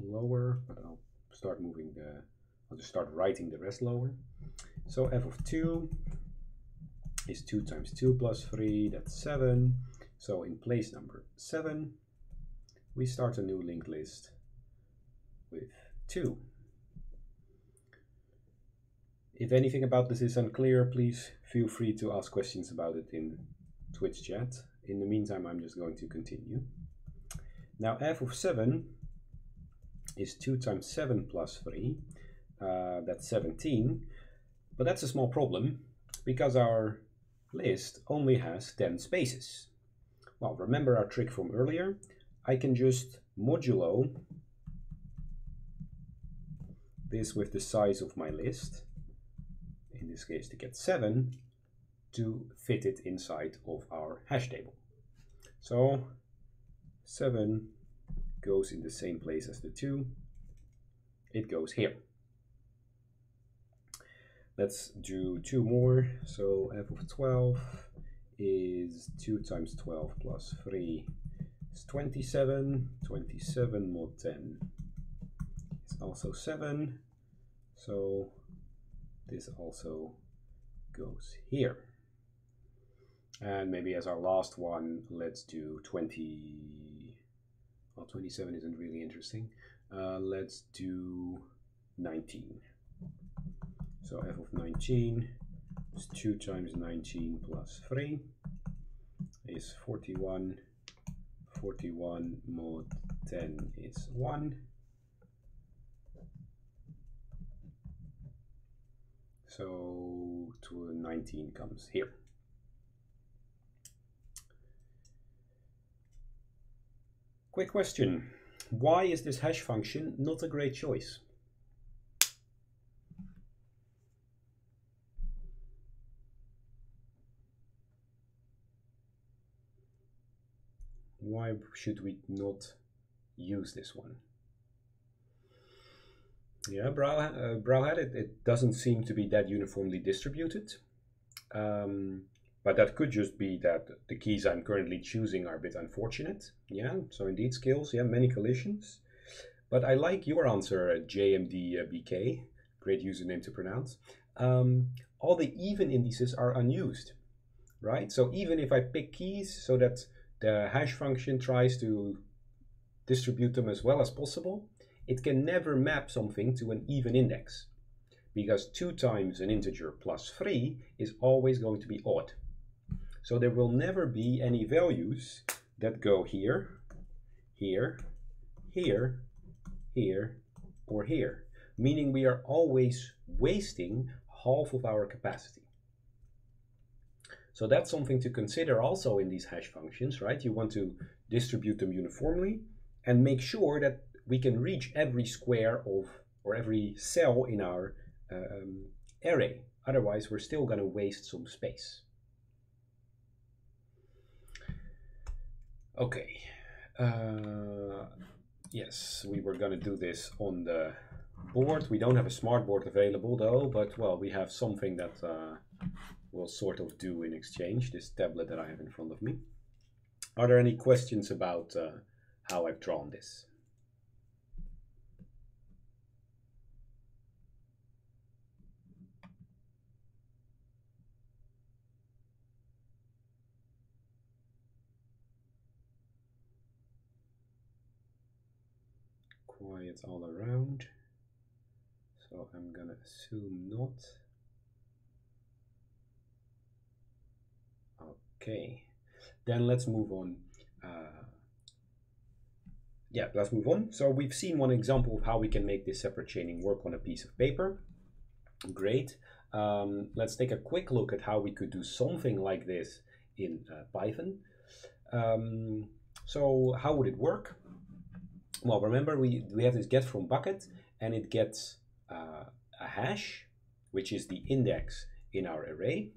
lower, but I'll start moving the, I'll just start writing the rest lower. So f of 2 is 2 times 2 plus 3, that's 7. So in place number 7, we start a new linked list with 2. If anything about this is unclear, please feel free to ask questions about it in Twitch chat. In the meantime, I'm just going to continue. Now f of 7 is 2 times 7 plus 3. Uh, that's 17. But that's a small problem because our list only has 10 spaces. Well, remember our trick from earlier? I can just modulo this with the size of my list, in this case to get 7, to fit it inside of our hash table. So 7 goes in the same place as the 2. It goes here. Let's do two more. So f of 12 is 2 times 12 plus 3 is 27. 27 mod 10 is also 7. So this also goes here. And maybe as our last one, let's do 20. Well, 27 isn't really interesting. Uh, let's do 19. So f of 19 is 2 times 19 plus 3 is 41. 41 mod 10 is 1. So to 19 comes here. Quick question. Why is this hash function not a great choice? Why should we not use this one? Yeah, brow, uh, Browhead, it, it doesn't seem to be that uniformly distributed. Um, but that could just be that the keys I'm currently choosing are a bit unfortunate. Yeah, so indeed skills, yeah, many collisions. But I like your answer, uh, JMDBK, great username to pronounce. Um, all the even indices are unused, right? So even if I pick keys so that the hash function tries to distribute them as well as possible, it can never map something to an even index because 2 times an integer plus 3 is always going to be odd. So there will never be any values that go here, here, here, here, or here, meaning we are always wasting half of our capacity. So that's something to consider also in these hash functions, right? You want to distribute them uniformly and make sure that we can reach every square of or every cell in our um, array. Otherwise, we're still going to waste some space. Okay. Uh, yes, we were going to do this on the board. We don't have a smart board available though, but well, we have something that uh, will sort of do in exchange, this tablet that I have in front of me. Are there any questions about uh, how I've drawn this? Quiet all around, so I'm gonna assume not. Okay, then let's move on. Uh, yeah, let's move on. So we've seen one example of how we can make this separate chaining work on a piece of paper. Great. Um, let's take a quick look at how we could do something like this in uh, Python. Um, so how would it work? Well, remember we, we have this get from bucket and it gets uh, a hash, which is the index in our array,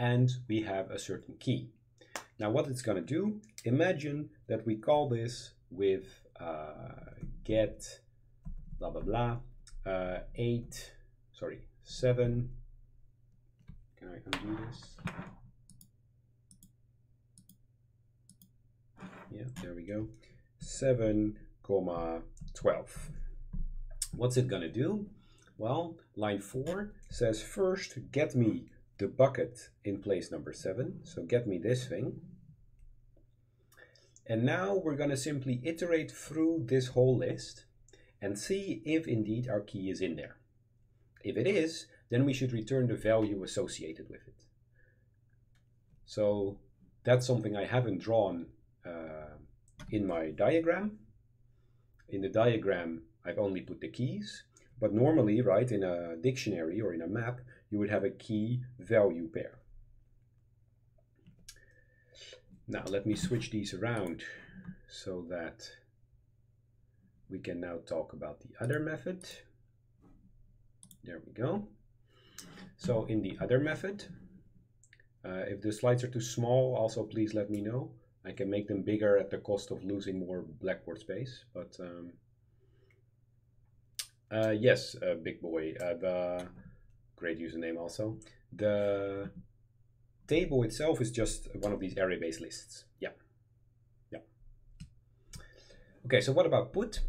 and we have a certain key. Now what it's going to do, imagine that we call this with uh, get blah blah blah uh, 8, sorry, 7, can I undo this? Yeah, there we go. 7 comma 12. What's it gonna do? Well, line 4 says first get me the bucket in place number 7. So get me this thing. And now we're gonna simply iterate through this whole list and see if indeed our key is in there. If it is, then we should return the value associated with it. So that's something I haven't drawn uh, in my diagram. In the diagram, I've only put the keys, but normally, right, in a dictionary or in a map, you would have a key value pair. Now let me switch these around so that we can now talk about the other method. There we go. So in the other method, uh, if the slides are too small, also please let me know. I can make them bigger at the cost of losing more blackboard space. But um, uh, yes, uh, big boy, uh, the great username also. The table itself is just one of these array-based lists. Yeah, yeah. Okay, so what about put?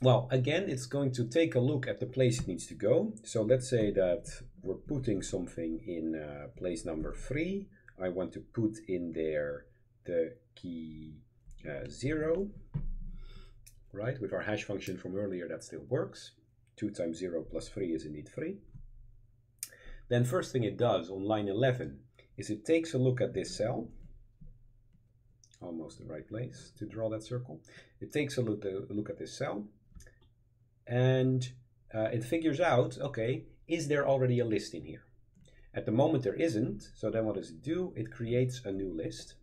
Well, again, it's going to take a look at the place it needs to go. So let's say that we're putting something in uh, place number three. I want to put in there the key uh, zero, right? With our hash function from earlier, that still works. Two times zero plus three is indeed three. Then first thing it does on line 11 is it takes a look at this cell almost the right place to draw that circle. It takes a look, a look at this cell and uh, it figures out, okay, is there already a list in here? At the moment there isn't, so then what does it do? It creates a new list.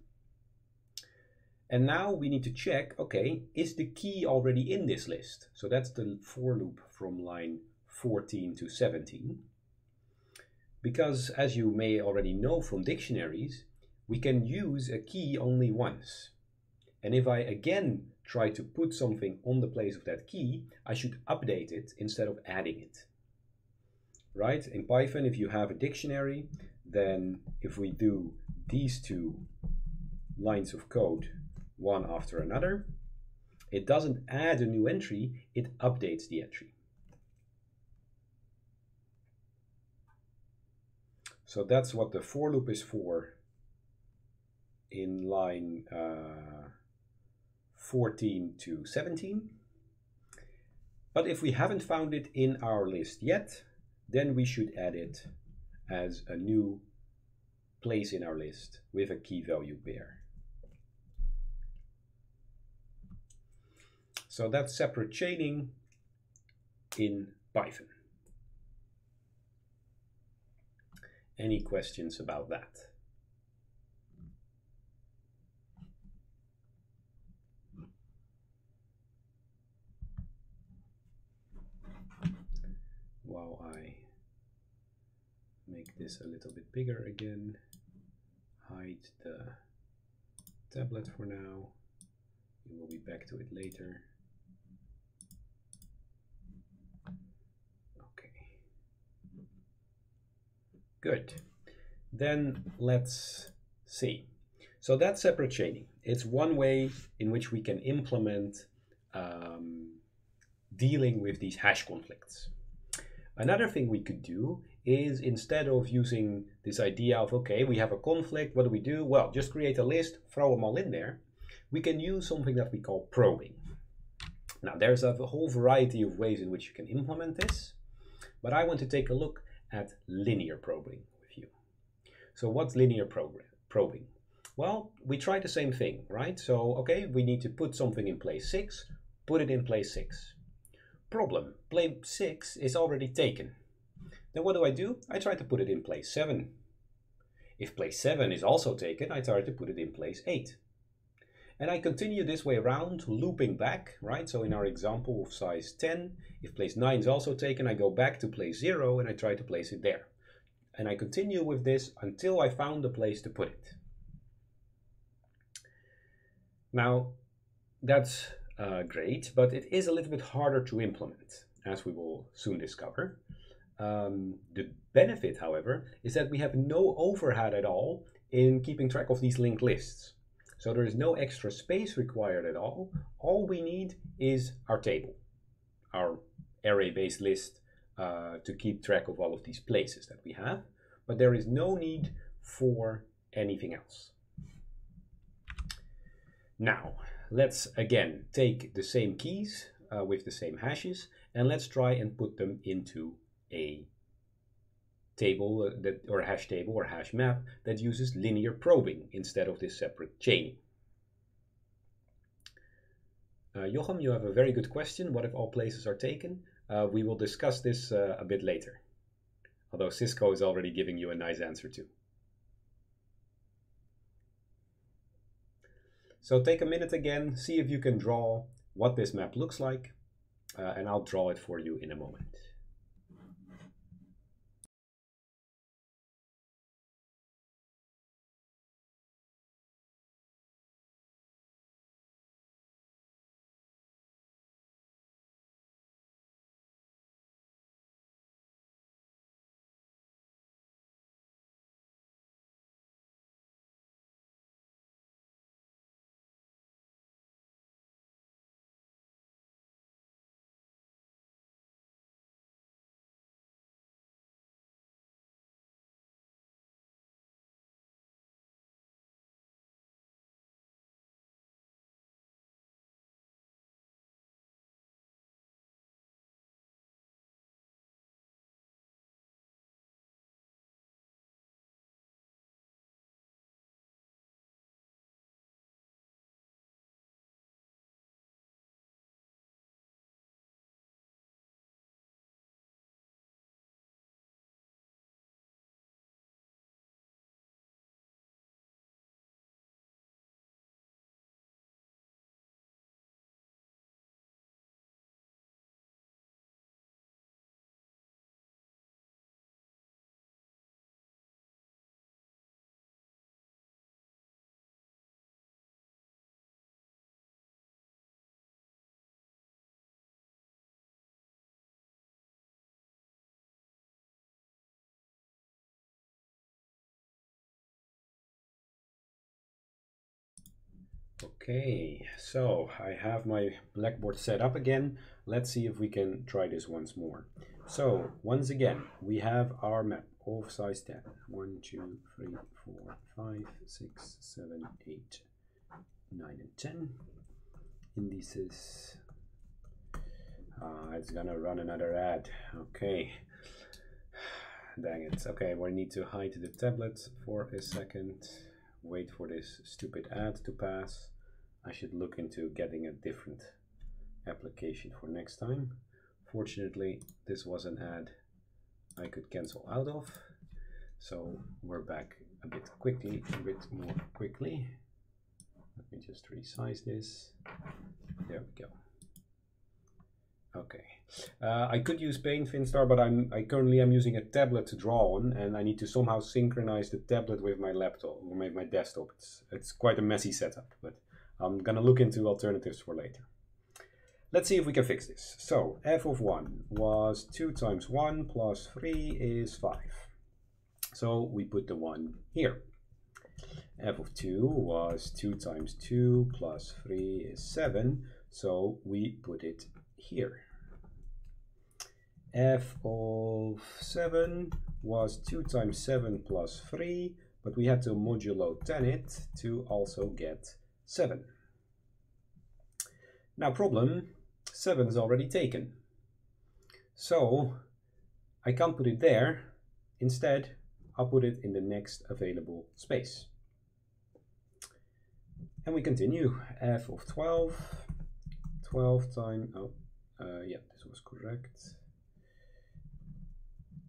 And now we need to check, okay, is the key already in this list? So that's the for loop from line 14 to 17. Because as you may already know from dictionaries, we can use a key only once. And if I again try to put something on the place of that key, I should update it instead of adding it. Right? In Python, if you have a dictionary, then if we do these two lines of code one after another, it doesn't add a new entry, it updates the entry. So that's what the for loop is for in line uh, 14 to 17. But if we haven't found it in our list yet, then we should add it as a new place in our list with a key value pair. So that's separate chaining in Python. Any questions about that? while I make this a little bit bigger again, hide the tablet for now. We will be back to it later. Good. Then let's see. So that's separate chaining. It's one way in which we can implement um, dealing with these hash conflicts. Another thing we could do is instead of using this idea of, okay, we have a conflict, what do we do? Well, just create a list, throw them all in there. We can use something that we call probing. Now, there's a whole variety of ways in which you can implement this, but I want to take a look at linear probing with you. So what's linear probing? Well, we try the same thing, right? So, okay, we need to put something in place 6, put it in place 6. Problem, place 6 is already taken. Then what do I do? I try to put it in place 7. If place 7 is also taken, I try to put it in place 8. And I continue this way around, looping back, right? So in our example of size 10, if place 9 is also taken, I go back to place 0 and I try to place it there. And I continue with this until I found a place to put it. Now, that's uh, great, but it is a little bit harder to implement, as we will soon discover. Um, the benefit, however, is that we have no overhead at all in keeping track of these linked lists. So there is no extra space required at all. All we need is our table, our array-based list uh, to keep track of all of these places that we have. But there is no need for anything else. Now, let's again take the same keys uh, with the same hashes and let's try and put them into a table uh, that or hash table or hash map that uses linear probing instead of this separate chaining. Uh, you have a very good question. What if all places are taken? Uh, we will discuss this uh, a bit later. Although Cisco is already giving you a nice answer too. So take a minute again, see if you can draw what this map looks like, uh, and I'll draw it for you in a moment. Okay, so I have my Blackboard set up again. Let's see if we can try this once more. So, once again, we have our map of size 10. 1, 2, 3, 4, 5, 6, 7, 8, 9, and 10. Indices. Uh, it's gonna run another ad. Okay. Dang it. Okay, we need to hide the tablet for a second wait for this stupid ad to pass. I should look into getting a different application for next time. Fortunately, this was an ad I could cancel out of. So we're back a bit quickly, a bit more quickly. Let me just resize this. There we go. Okay, uh, I could use Paint Finstar, but I'm I currently am using a tablet to draw on, and I need to somehow synchronize the tablet with my laptop or my, my desktop. It's it's quite a messy setup, but I'm gonna look into alternatives for later. Let's see if we can fix this. So f of 1 was 2 times 1 plus 3 is 5. So we put the 1 here. f of 2 was 2 times 2 plus 3 is 7. So we put it here. f of 7 was 2 times 7 plus 3, but we had to modulo 10 it to also get 7. Now problem, 7 is already taken. So I can't put it there. Instead, I'll put it in the next available space. And we continue. f of 12, 12 times, oh, uh, yeah, this was correct.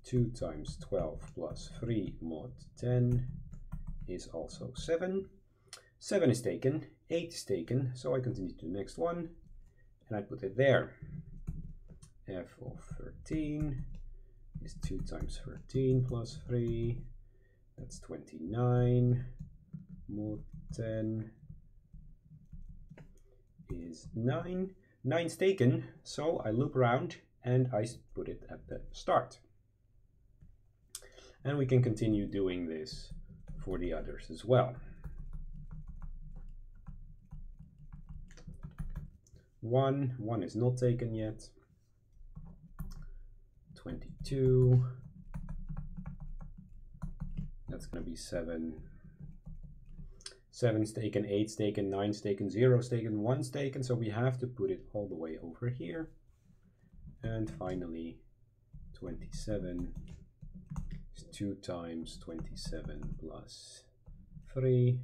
2 times 12 plus 3 mod 10 is also 7. 7 is taken, 8 is taken, so I continue to the next one, and I put it there. f of 13 is 2 times 13 plus 3, that's 29, mod 10 is 9. 9's taken, so I loop around and I put it at the start. And we can continue doing this for the others as well. One, one is not taken yet. 22. That's going to be 7. 7's taken, 8's taken, 9's taken, 0's taken, 1's taken, so we have to put it all the way over here. And finally, 27 is 2 times 27 plus 3.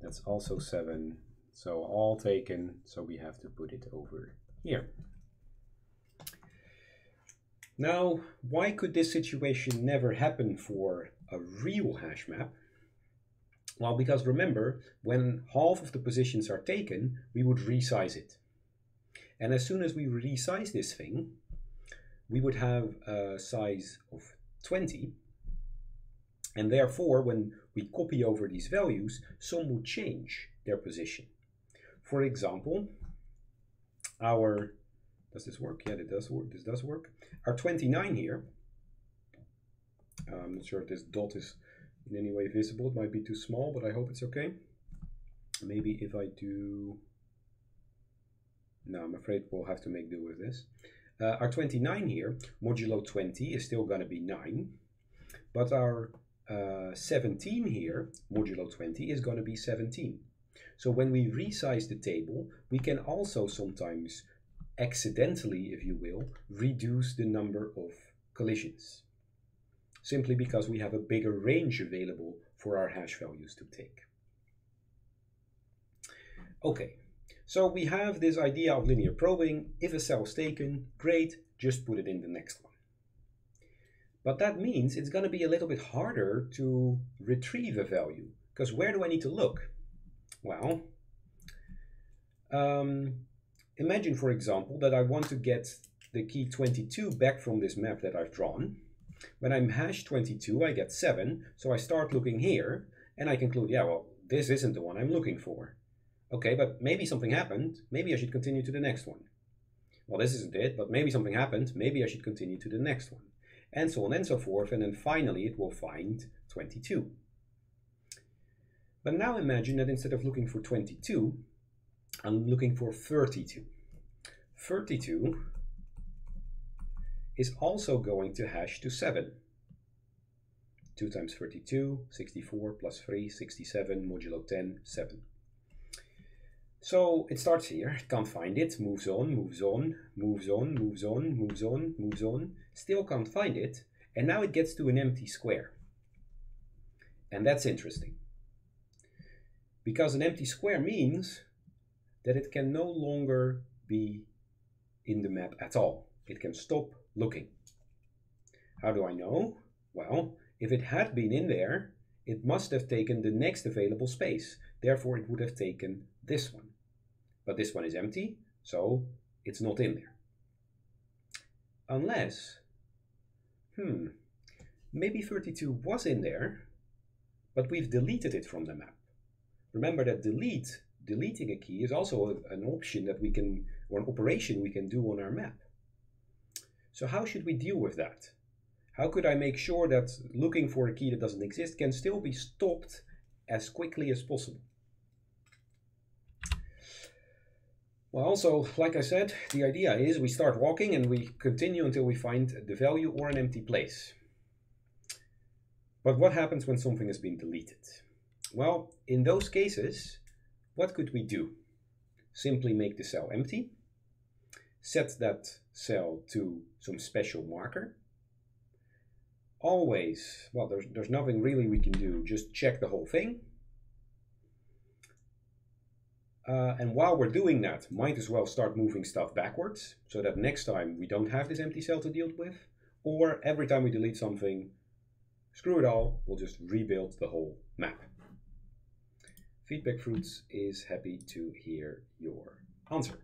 That's also 7. So all taken, so we have to put it over here. Now, why could this situation never happen for a real hash map? Well, because remember, when half of the positions are taken, we would resize it. And as soon as we resize this thing, we would have a size of 20. And therefore, when we copy over these values, some would change their position. For example, our, does this work? Yeah, it does work. This does work. Our 29 here, I'm not sure if this dot is in any way visible. It might be too small, but I hope it's okay. Maybe if I do... No, I'm afraid we'll have to make do with this. Uh, our 29 here, modulo 20, is still going to be 9. But our uh, 17 here, modulo 20, is going to be 17. So when we resize the table, we can also sometimes accidentally, if you will, reduce the number of collisions simply because we have a bigger range available for our hash values to take. Okay, so we have this idea of linear probing. If a cell is taken, great, just put it in the next one. But that means it's going to be a little bit harder to retrieve a value, because where do I need to look? Well, um, imagine, for example, that I want to get the key 22 back from this map that I've drawn. When I'm hash 22, I get 7, so I start looking here, and I conclude, yeah, well, this isn't the one I'm looking for. Okay, but maybe something happened, maybe I should continue to the next one. Well, this isn't it, but maybe something happened, maybe I should continue to the next one. And so on and so forth, and then finally it will find 22. But now imagine that instead of looking for 22, I'm looking for 32. 32 is also going to hash to 7. 2 times 32, 64, plus 3, 67, modulo 10, 7. So it starts here, can't find it, moves on, moves on, moves on, moves on, moves on, moves on, still can't find it, and now it gets to an empty square. And that's interesting. Because an empty square means that it can no longer be in the map at all. It can stop looking. How do I know? Well, if it had been in there, it must have taken the next available space. Therefore, it would have taken this one. But this one is empty, so it's not in there. Unless, hmm, maybe 32 was in there, but we've deleted it from the map. Remember that delete, deleting a key is also a, an option that we can, or an operation we can do on our map. So how should we deal with that? How could I make sure that looking for a key that doesn't exist can still be stopped as quickly as possible? Well, also, like I said, the idea is we start walking and we continue until we find the value or an empty place. But what happens when something has been deleted? Well, in those cases, what could we do? simply make the cell empty, set that cell to some special marker. Always, well, there's, there's nothing really we can do, just check the whole thing. Uh, and while we're doing that, might as well start moving stuff backwards so that next time we don't have this empty cell to deal with. Or every time we delete something, screw it all, we'll just rebuild the whole map. FeedbackFruits is happy to hear your answer.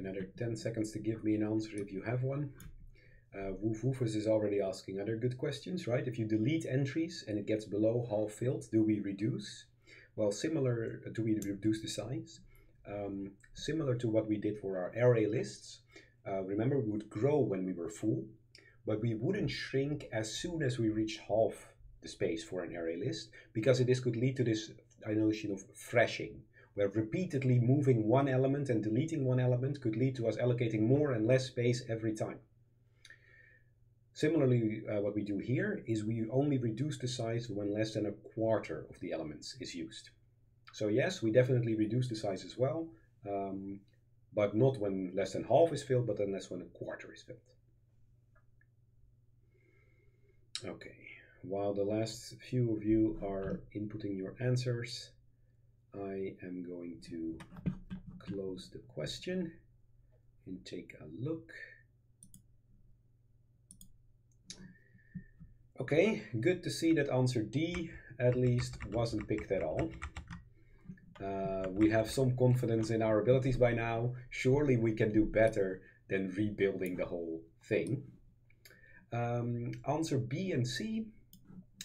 Another 10 seconds to give me an answer if you have one. Uh, Woof Woofus is already asking other good questions, right? If you delete entries and it gets below half filled, do we reduce? Well, similar, do we reduce the size? Um, similar to what we did for our array lists. Uh, remember, we would grow when we were full, but we wouldn't shrink as soon as we reached half the space for an array list, because this could lead to this notion of thrashing, where repeatedly moving one element and deleting one element could lead to us allocating more and less space every time. Similarly, uh, what we do here is we only reduce the size when less than a quarter of the elements is used. So yes, we definitely reduce the size as well, um, but not when less than half is filled, but unless when a quarter is filled. Okay, while the last few of you are inputting your answers, I am going to close the question and take a look. Okay, good to see that answer D at least wasn't picked at all. Uh, we have some confidence in our abilities by now. Surely we can do better than rebuilding the whole thing. Um, answer B and C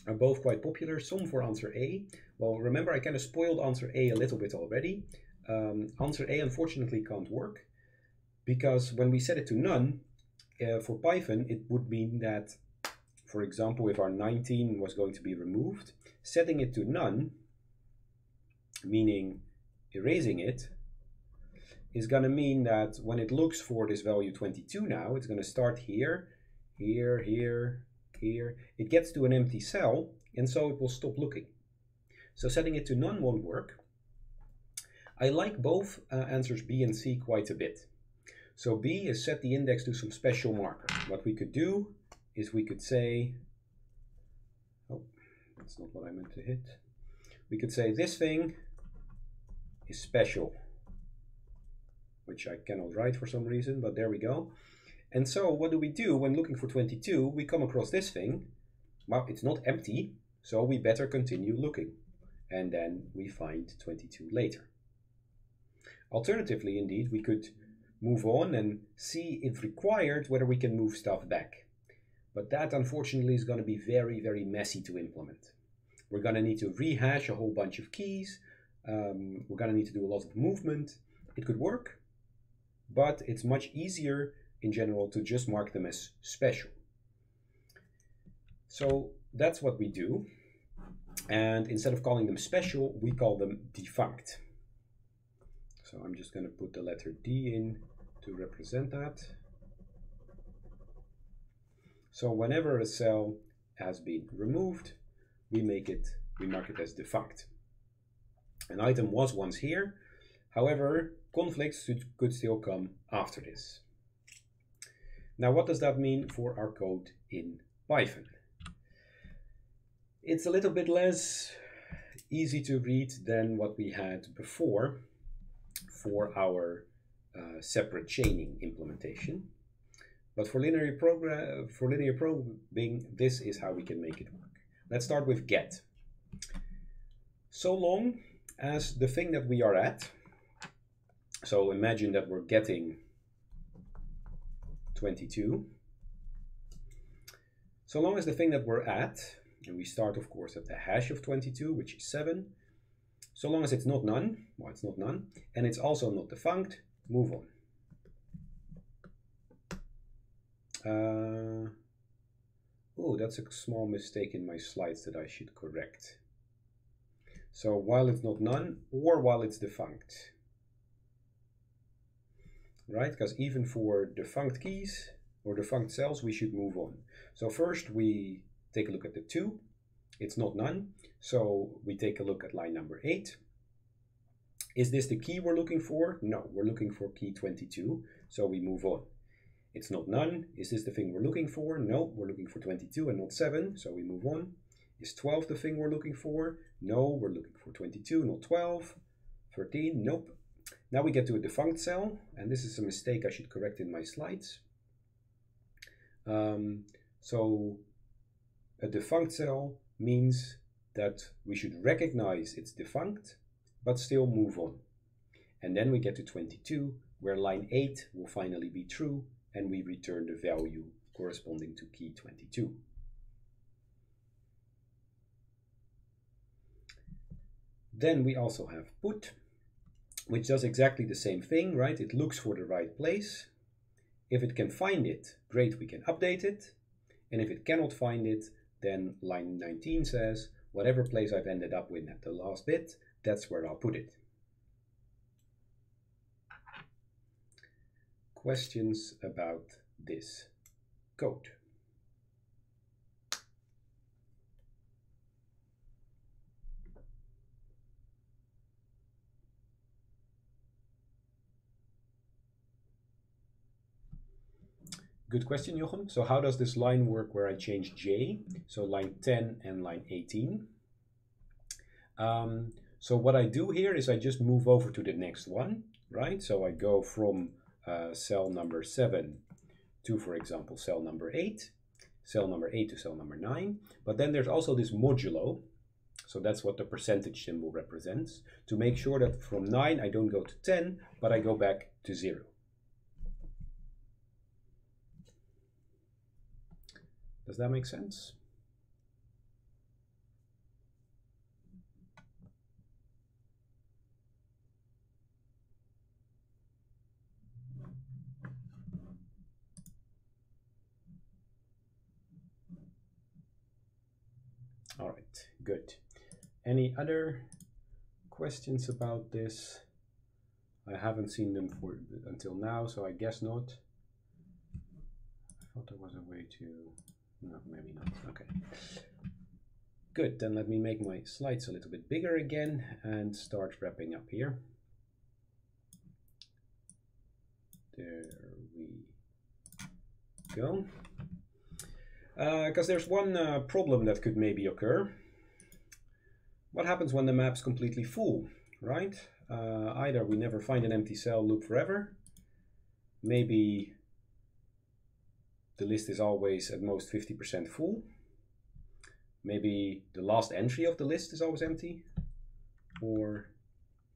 are both quite popular. Some for answer A. Well, remember I kind of spoiled answer A a little bit already. Um, answer A unfortunately can't work because when we set it to none, uh, for Python, it would mean that, for example, if our 19 was going to be removed, setting it to none, meaning erasing it, is going to mean that when it looks for this value 22 now, it's going to start here, here, here, here. It gets to an empty cell, and so it will stop looking. So setting it to none won't work. I like both uh, answers B and C quite a bit. So B is set the index to some special marker. What we could do is we could say, oh, that's not what I meant to hit. We could say this thing is special, which I cannot write for some reason, but there we go. And so what do we do when looking for 22? We come across this thing. Well, it's not empty, so we better continue looking. And then we find 22 later. Alternatively, indeed, we could move on and see if required whether we can move stuff back. But that unfortunately is going to be very, very messy to implement. We're going to need to rehash a whole bunch of keys. Um, we're going to need to do a lot of movement. It could work, but it's much easier in general to just mark them as special. So that's what we do. And instead of calling them special, we call them defunct. So I'm just going to put the letter D in to represent that. So whenever a cell has been removed, we make it, we mark it as defunct. An item was once here, however, conflicts could still come after this. Now, what does that mean for our code in Python? It's a little bit less easy to read than what we had before for our uh, separate chaining implementation. But for linear, program, for linear probing, this is how we can make it work. Let's start with get. So long as the thing that we are at, so imagine that we're getting 22. So long as the thing that we're at, and we start of course at the hash of 22, which is 7, so long as it's not none, well it's not none, and it's also not defunct, move on. Uh, oh, that's a small mistake in my slides that I should correct. So while it's not none or while it's defunct. Right, because even for defunct keys or defunct cells, we should move on. So first we take a look at the 2. It's not none. So we take a look at line number 8. Is this the key we're looking for? No, we're looking for key 22. So we move on. It's not none. Is this the thing we're looking for? No, we're looking for 22 and not 7, so we move on. Is 12 the thing we're looking for? No, we're looking for 22, not 12. 13, nope. Now we get to a defunct cell, and this is a mistake I should correct in my slides. Um, so a defunct cell means that we should recognize it's defunct, but still move on. And then we get to 22, where line 8 will finally be true, and we return the value corresponding to key 22. Then we also have put, which does exactly the same thing, right? It looks for the right place. If it can find it, great, we can update it. And if it cannot find it, then line 19 says, whatever place I've ended up with at the last bit, that's where I'll put it. questions about this code. Good question, Jochen. So how does this line work where I change J? So line 10 and line 18. Um, so what I do here is I just move over to the next one, right? So I go from uh, cell number 7 to, for example, cell number 8, cell number 8 to cell number 9. But then there's also this modulo, so that's what the percentage symbol represents, to make sure that from 9 I don't go to 10, but I go back to 0. Does that make sense? All right, good. Any other questions about this? I haven't seen them for until now, so I guess not. I thought there was a way to, no, maybe not, okay. Good, then let me make my slides a little bit bigger again and start wrapping up here. There we go because uh, there's one uh, problem that could maybe occur. What happens when the map's completely full, right? Uh, either we never find an empty cell, loop forever. Maybe the list is always at most 50% full. Maybe the last entry of the list is always empty. Or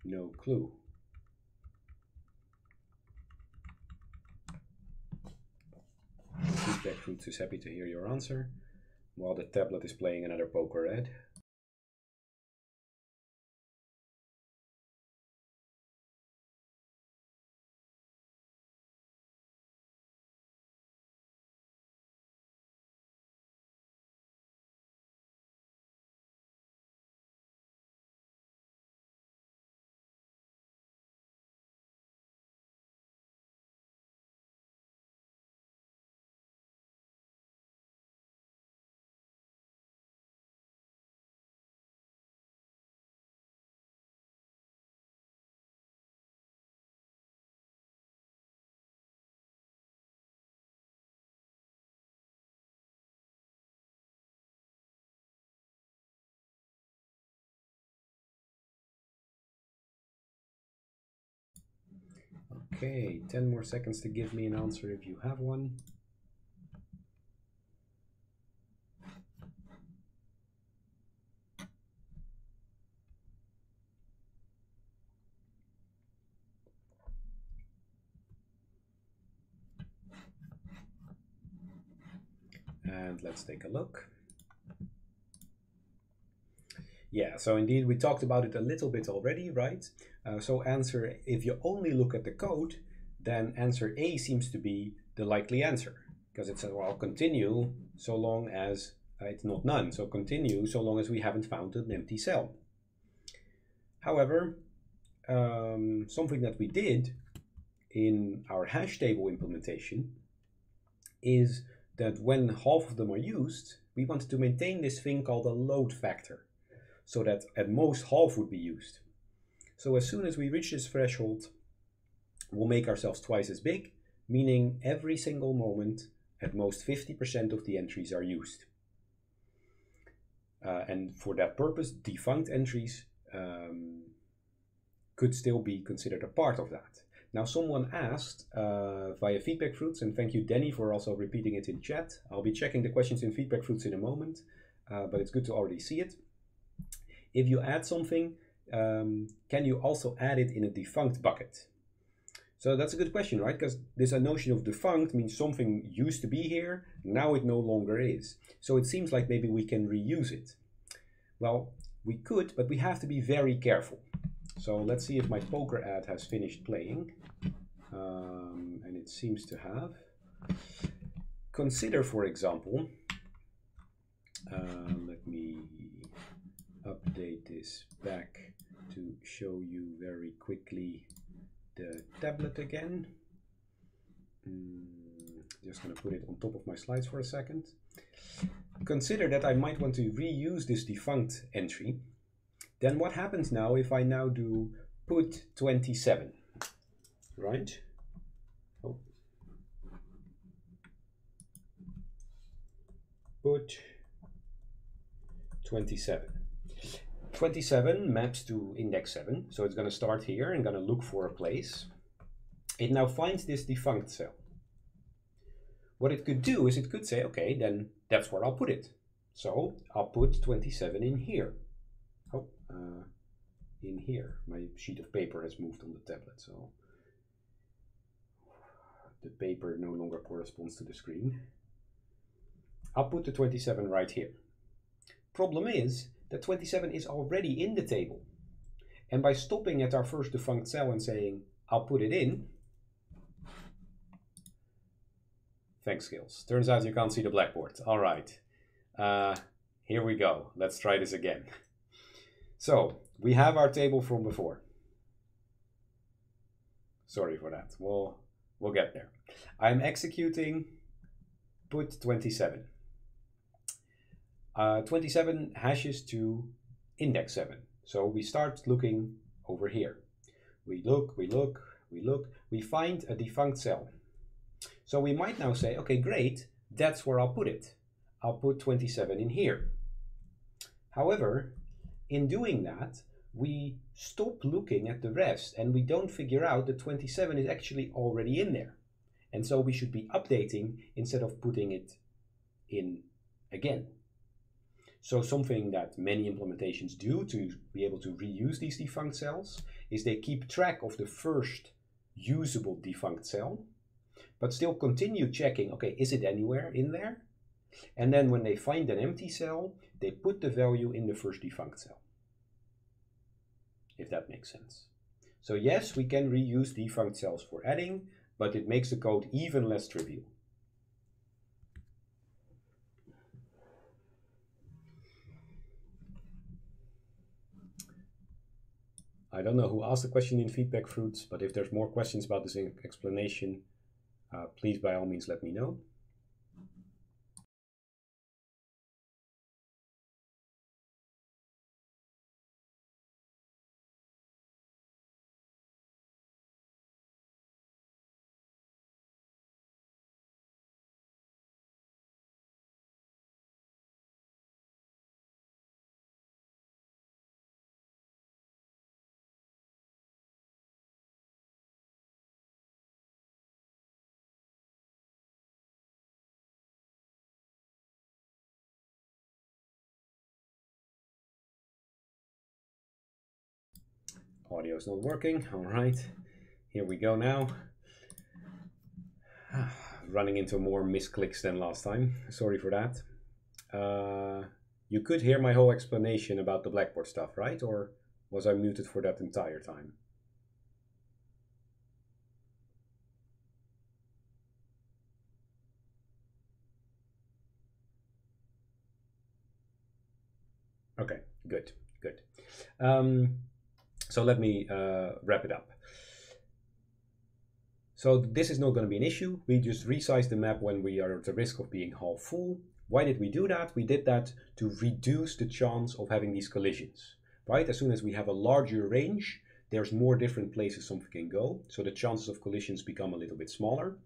no clue. FeedbackFruits is happy to hear your answer, while the tablet is playing another poker red. Okay, 10 more seconds to give me an answer if you have one. And let's take a look. Yeah, so indeed we talked about it a little bit already, right? Uh, so answer, if you only look at the code, then answer A seems to be the likely answer because it says, well, continue so long as uh, it's not none. So continue so long as we haven't found an empty cell. However, um, something that we did in our hash table implementation is that when half of them are used, we wanted to maintain this thing called a load factor so that at most half would be used. So as soon as we reach this threshold, we'll make ourselves twice as big, meaning every single moment at most 50% of the entries are used. Uh, and for that purpose, defunct entries um, could still be considered a part of that. Now, someone asked uh, via FeedbackFruits, and thank you, Danny, for also repeating it in chat. I'll be checking the questions in FeedbackFruits in a moment, uh, but it's good to already see it. If you add something, um, can you also add it in a defunct bucket? So that's a good question, right? Because this notion of defunct means something used to be here, now it no longer is. So it seems like maybe we can reuse it. Well, we could, but we have to be very careful. So let's see if my poker ad has finished playing. Um, and it seems to have. Consider, for example, uh, let me update this back to show you very quickly the tablet again. Mm, just going to put it on top of my slides for a second. Consider that I might want to reuse this defunct entry then what happens now if I now do put 27, right? Oh. Put 27. 27 maps to index 7, so it's going to start here and going to look for a place. It now finds this defunct cell. What it could do is it could say, okay, then that's where I'll put it. So I'll put 27 in here uh, in here. My sheet of paper has moved on the tablet, so the paper no longer corresponds to the screen. I'll put the 27 right here. Problem is that 27 is already in the table. And by stopping at our first defunct cell and saying, I'll put it in, thanks skills. Turns out you can't see the blackboard. All right, uh, here we go. Let's try this again. So we have our table from before. Sorry for that. We'll, we'll get there. I'm executing put 27. Uh, 27 hashes to index 7. So we start looking over here. We look, we look, we look, we find a defunct cell. So we might now say, okay, great, that's where I'll put it. I'll put 27 in here. However, in doing that, we stop looking at the rest and we don't figure out that 27 is actually already in there. And so we should be updating instead of putting it in again. So something that many implementations do to be able to reuse these defunct cells is they keep track of the first usable defunct cell, but still continue checking, okay, is it anywhere in there? And then when they find an empty cell, they put the value in the first defunct cell. If that makes sense. So yes, we can reuse defunct cells for adding, but it makes the code even less trivial. I don't know who asked the question in FeedbackFruits, but if there's more questions about this explanation, uh, please by all means let me know. Audio is not working. All right, here we go now. Running into more misclicks than last time. Sorry for that. Uh, you could hear my whole explanation about the Blackboard stuff, right? Or was I muted for that entire time? Okay, good, good. Um, so let me uh, wrap it up. So this is not going to be an issue. We just resize the map when we are at the risk of being half full. Why did we do that? We did that to reduce the chance of having these collisions, right? As soon as we have a larger range, there's more different places something can go. So the chances of collisions become a little bit smaller.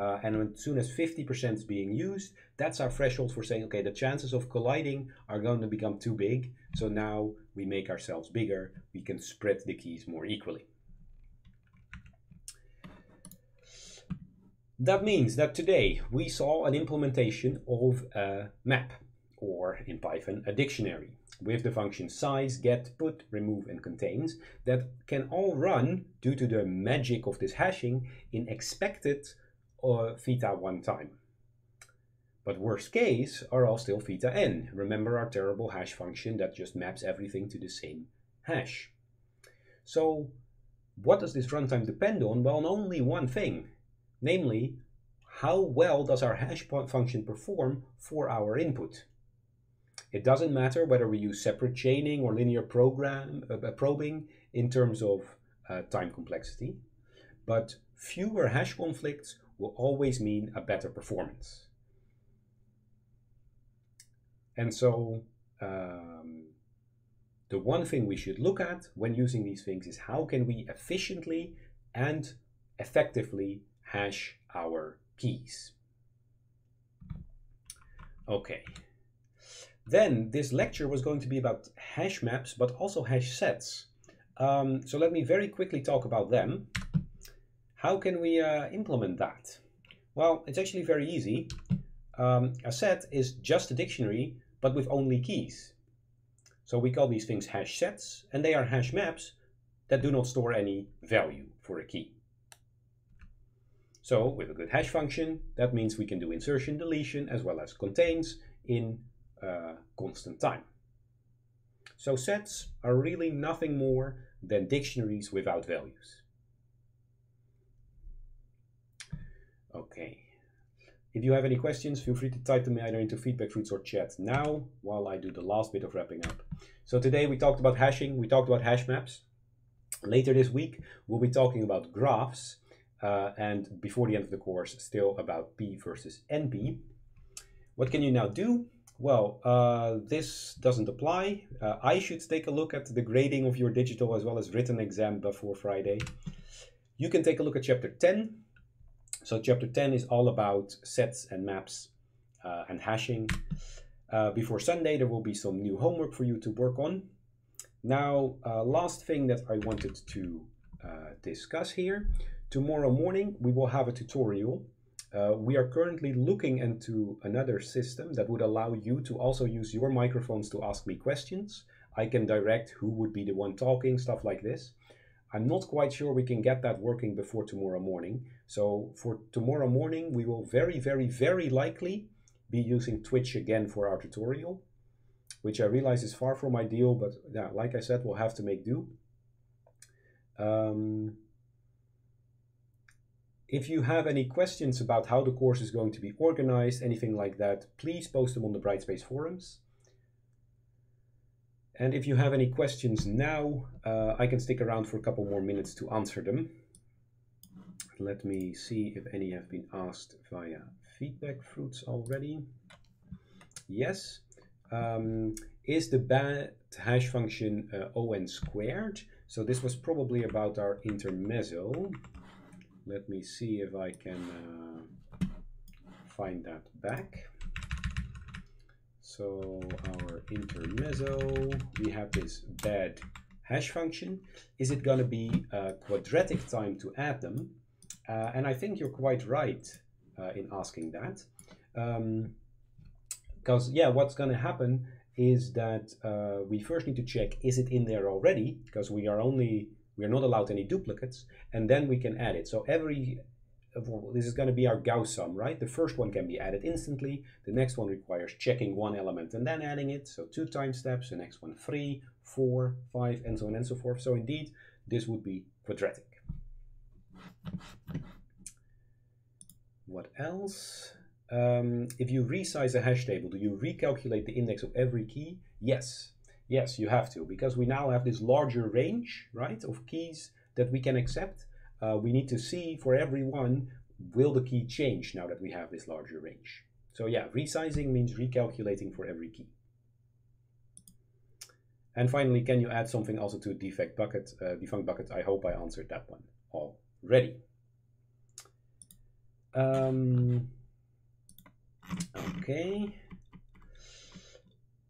Uh, and as soon as 50% is being used, that's our threshold for saying, okay, the chances of colliding are going to become too big. So now we make ourselves bigger. We can spread the keys more equally. That means that today we saw an implementation of a map, or in Python, a dictionary, with the function size, get, put, remove, and contains that can all run, due to the magic of this hashing, in expected or theta one time. But worst case are all still theta n. Remember our terrible hash function that just maps everything to the same hash. So what does this runtime depend on? Well, on only one thing, namely, how well does our hash function perform for our input? It doesn't matter whether we use separate chaining or linear program uh, uh probing in terms of uh, time complexity, but fewer hash conflicts will always mean a better performance. And so um, the one thing we should look at when using these things is how can we efficiently and effectively hash our keys. Okay. Then this lecture was going to be about hash maps, but also hash sets. Um, so let me very quickly talk about them. How can we uh, implement that? Well, it's actually very easy. Um, a set is just a dictionary, but with only keys. So we call these things hash sets, and they are hash maps that do not store any value for a key. So with a good hash function, that means we can do insertion, deletion, as well as contains in uh, constant time. So sets are really nothing more than dictionaries without values. Okay. If you have any questions, feel free to type them either into FeedbackFruits or chat now while I do the last bit of wrapping up. So today we talked about hashing, we talked about hash maps. Later this week, we'll be talking about graphs uh, and before the end of the course, still about P versus NP. What can you now do? Well, uh, this doesn't apply. Uh, I should take a look at the grading of your digital as well as written exam before Friday. You can take a look at chapter 10, so chapter 10 is all about sets and maps uh, and hashing. Uh, before Sunday, there will be some new homework for you to work on. Now, uh, last thing that I wanted to uh, discuss here. Tomorrow morning, we will have a tutorial. Uh, we are currently looking into another system that would allow you to also use your microphones to ask me questions. I can direct who would be the one talking, stuff like this. I'm not quite sure we can get that working before tomorrow morning. So for tomorrow morning, we will very, very, very likely be using Twitch again for our tutorial, which I realize is far from ideal, but yeah, like I said, we'll have to make do. Um, if you have any questions about how the course is going to be organized, anything like that, please post them on the Brightspace forums. And if you have any questions now, uh, I can stick around for a couple more minutes to answer them. Let me see if any have been asked via FeedbackFruits already. Yes. Um, is the bad hash function uh, on squared? So this was probably about our intermezzo. Let me see if I can uh, find that back. So our intermezzo, we have this bad hash function. Is it going to be a quadratic time to add them? Uh, and I think you're quite right uh, in asking that. Because, um, yeah, what's going to happen is that uh, we first need to check is it in there already? Because we are only we are not allowed any duplicates and then we can add it. So every this is going to be our Gauss sum right? The first one can be added instantly. The next one requires checking one element and then adding it. So two time steps the next one three four five and so on and so forth. So indeed this would be quadratic what else um, if you resize a hash table, do you recalculate the index of every key? Yes, yes, you have to, because we now have this larger range, right, of keys that we can accept. Uh, we need to see for every one, will the key change now that we have this larger range? So yeah, resizing means recalculating for every key. And finally, can you add something also to a defect bucket, uh, defunct bucket? I hope I answered that one already. Um, Okay.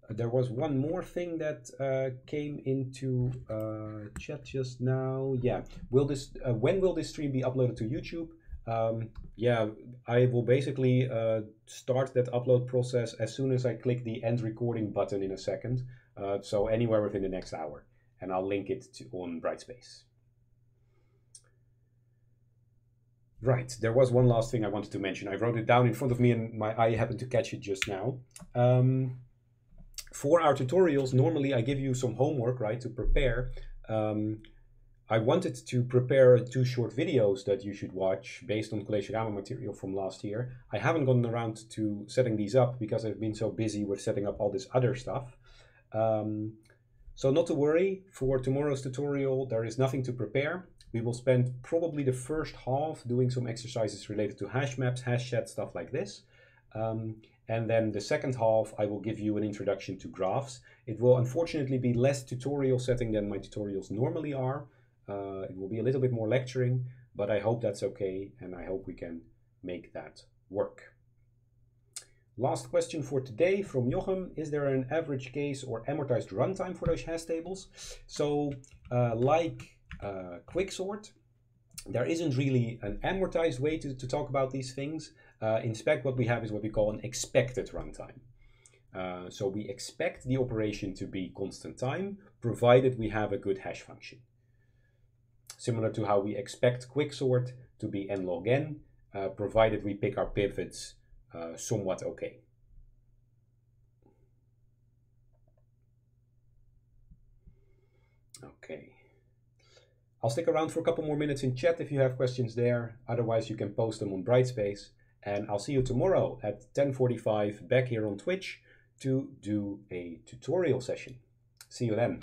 There was one more thing that uh, came into uh, chat just now. Yeah, will this? Uh, when will this stream be uploaded to YouTube? Um, yeah, I will basically uh, start that upload process as soon as I click the end recording button in a second. Uh, so anywhere within the next hour, and I'll link it to, on Brightspace. Right, there was one last thing I wanted to mention. I wrote it down in front of me and my eye happened to catch it just now. Um, for our tutorials, normally I give you some homework, right, to prepare. Um, I wanted to prepare two short videos that you should watch based on Gamma material from last year. I haven't gotten around to setting these up because I've been so busy with setting up all this other stuff. Um, so not to worry, for tomorrow's tutorial, there is nothing to prepare. We will spend probably the first half doing some exercises related to hash maps, hash chat, stuff like this. Um, and then the second half, I will give you an introduction to graphs. It will unfortunately be less tutorial setting than my tutorials normally are. Uh, it will be a little bit more lecturing, but I hope that's okay, and I hope we can make that work. Last question for today from Jochem. Is there an average case or amortized runtime for those hash tables? So uh, like uh, quicksort. There isn't really an amortized way to, to talk about these things. Uh, in spec, what we have is what we call an expected runtime. Uh, so we expect the operation to be constant time, provided we have a good hash function. Similar to how we expect quicksort to be n log n, uh, provided we pick our pivots uh, somewhat okay. Okay. I'll stick around for a couple more minutes in chat if you have questions there. Otherwise, you can post them on Brightspace. And I'll see you tomorrow at 10.45 back here on Twitch to do a tutorial session. See you then.